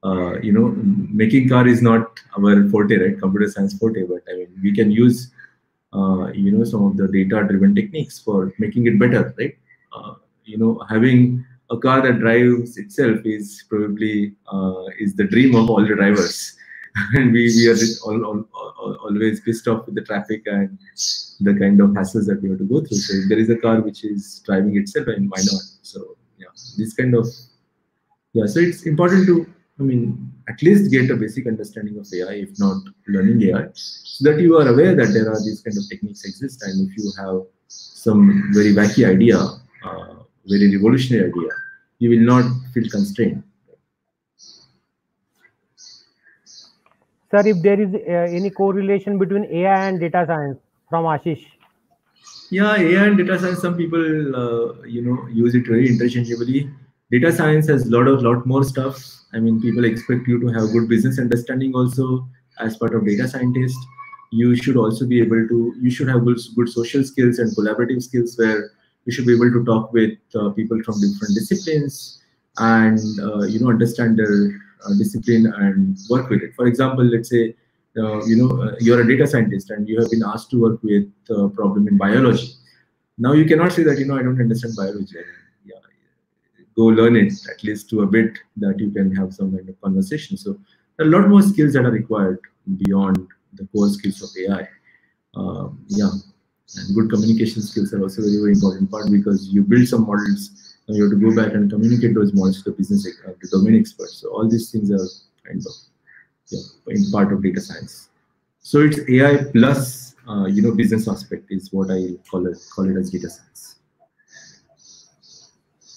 L: uh, you know, making car is not our forte, right? Computer science forte, but I mean, we can use, uh, you know, some of the data-driven techniques for making it better, right? Uh, you know, having a car that drives itself is probably uh, is the dream of all the drivers, [LAUGHS] and we we are all, all, all, always pissed off with the traffic and the kind of hassles that we have to go through. So if there is a car which is driving itself, and why not? So yeah, this kind of yeah. So it's important to I mean, at least get a basic understanding of AI, if not learning AI, so that you are aware that there are these kind of techniques exist. And if you have some very wacky idea, uh, very revolutionary idea, you will not feel constrained.
J: Sir, if there is uh, any correlation between AI and data science from Ashish.
L: Yeah, AI and data science, some people, uh, you know, use it very interchangeably. Data science has a lot of lot more stuff I mean, people expect you to have good business understanding also as part of data scientist. You should also be able to, you should have good, good social skills and collaborative skills where you should be able to talk with uh, people from different disciplines and, uh, you know, understand their uh, discipline and work with it. For example, let's say, uh, you know, uh, you're a data scientist and you have been asked to work with a problem in biology. Now you cannot say that, you know, I don't understand biology go learn it at least to a bit that you can have some kind of conversation. So a lot more skills that are required beyond the core skills of AI. Um, yeah, and good communication skills are also very, very important part because you build some models and you have to go back and communicate those models to business, uh, to domain experts. So all these things are kind of yeah, in part of data science. So it's AI plus, uh, you know, business aspect is what I call it, call it as data science.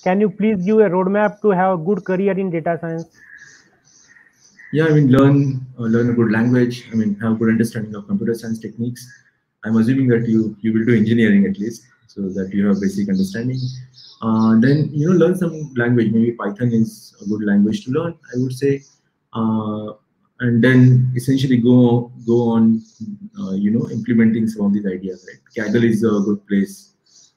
J: Can you please give a roadmap to have a good career in data science?
L: Yeah, I mean, learn uh, learn a good language. I mean, have a good understanding of computer science techniques. I'm assuming that you you will do engineering at least, so that you have a basic understanding. Uh, then you know, learn some language. Maybe Python is a good language to learn. I would say. Uh, and then essentially go go on uh, you know implementing some of these ideas right kaggle is a good place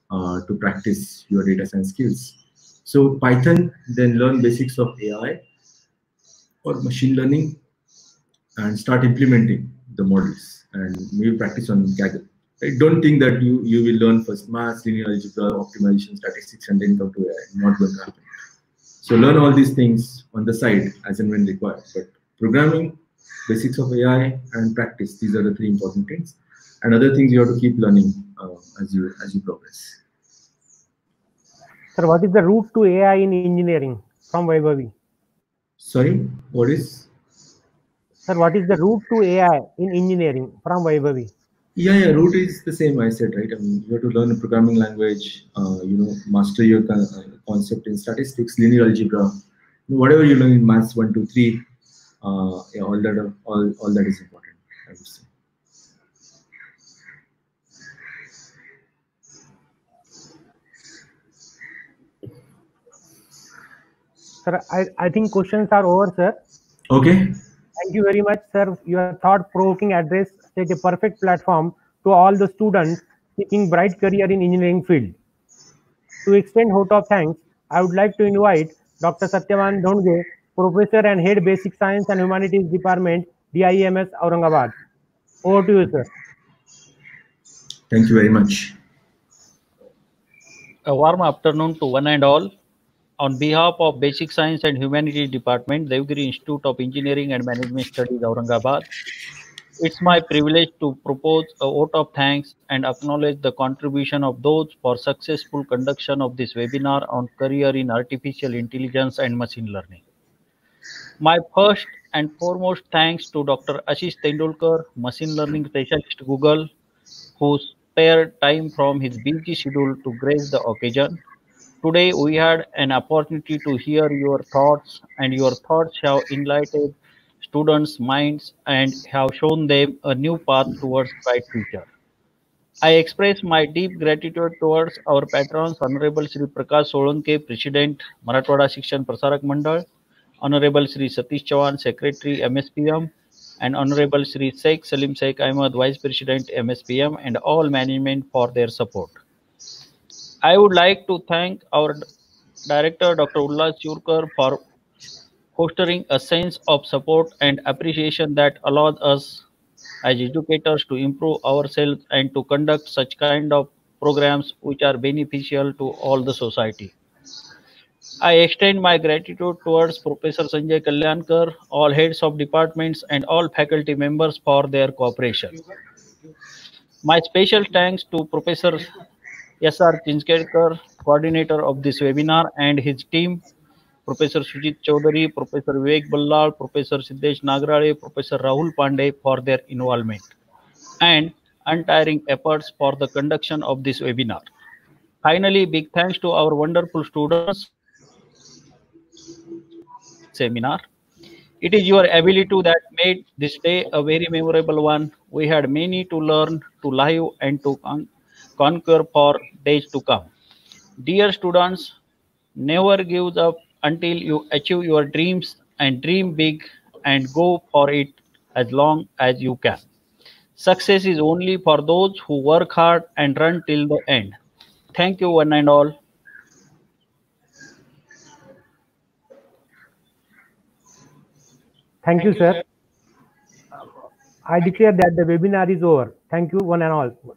L: uh, to practice your data science skills so Python, then learn basics of AI or machine learning and start implementing the models and maybe practice on Kaggle. I don't think that you, you will learn first math, linear algebra, optimization, statistics, and then come to AI. Not going to happen. So learn all these things on the side as and when required. But programming, basics of AI, and practice, these are the three important things. And other things you have to keep learning uh, as you as you progress.
J: Sir, what is the route to AI in engineering from Vaibhavi?
L: Sorry, what is?
J: Sir, what is the route to AI in engineering from Vaibhavi?
L: Yeah, yeah, route is the same. I said right. I mean, you have to learn a programming language. Uh, you know, master your concept in statistics, linear algebra, whatever you learn in maths one, two, three. Uh, yeah, all that, all, all that is important. I would say.
J: Sir, I, I think questions are over, sir.
L: Okay.
J: Thank you very much, sir. Your thought-provoking address set a perfect platform to all the students seeking bright career in engineering field. To extend vote of thanks, I would like to invite Dr. Satyavan Dhonge, Professor and Head Basic Science and Humanities Department, DIEMS Aurangabad. Over to you, sir.
L: Thank you very much.
T: A warm afternoon to one and all. On behalf of Basic Science and Humanities Department, Devgiri Institute of Engineering and Management Studies, Aurangabad, it's my privilege to propose a vote of thanks and acknowledge the contribution of those for successful conduction of this webinar on career in artificial intelligence and machine learning. My first and foremost thanks to Dr. Ashish Tendulkar, machine learning specialist Google, who spared time from his busy schedule to grace the occasion. Today we had an opportunity to hear your thoughts, and your thoughts have enlightened students' minds and have shown them a new path towards bright future. I express my deep gratitude towards our patrons, Honorable Sri Prakash Solanke, President, Marathwada Shikshan Prasarak Mandal, Honorable Sri Satish Chavan, Secretary, MSPM, and Honorable Sri Sheikh Salim Sheikh Ahmed, Vice President, MSPM, and all management for their support. I would like to thank our Director, Dr. Ulhas Shiurkar, for fostering a sense of support and appreciation that allows us as educators to improve ourselves and to conduct such kind of programs which are beneficial to all the society. I extend my gratitude towards Professor Sanjay Kalyankar, all heads of departments and all faculty members for their cooperation. My special thanks to Professor S.R. Chinchkedkar, coordinator of this webinar and his team, Professor Sujit Chaudhary, Professor Vivek Ballal, Professor Siddesh Nagrale, Professor Rahul Pandey for their involvement and untiring efforts for the conduction of this webinar. Finally, big thanks to our wonderful students seminar. It is your ability that made this day a very memorable one. We had many to learn, to live, and to conquer for days to come. Dear students, never give up until you achieve your dreams and dream big and go for it as long as you can. Success is only for those who work hard and run till the end. Thank you, one and all.
J: Thank you, sir. I declare that the webinar is over. Thank you, one and all.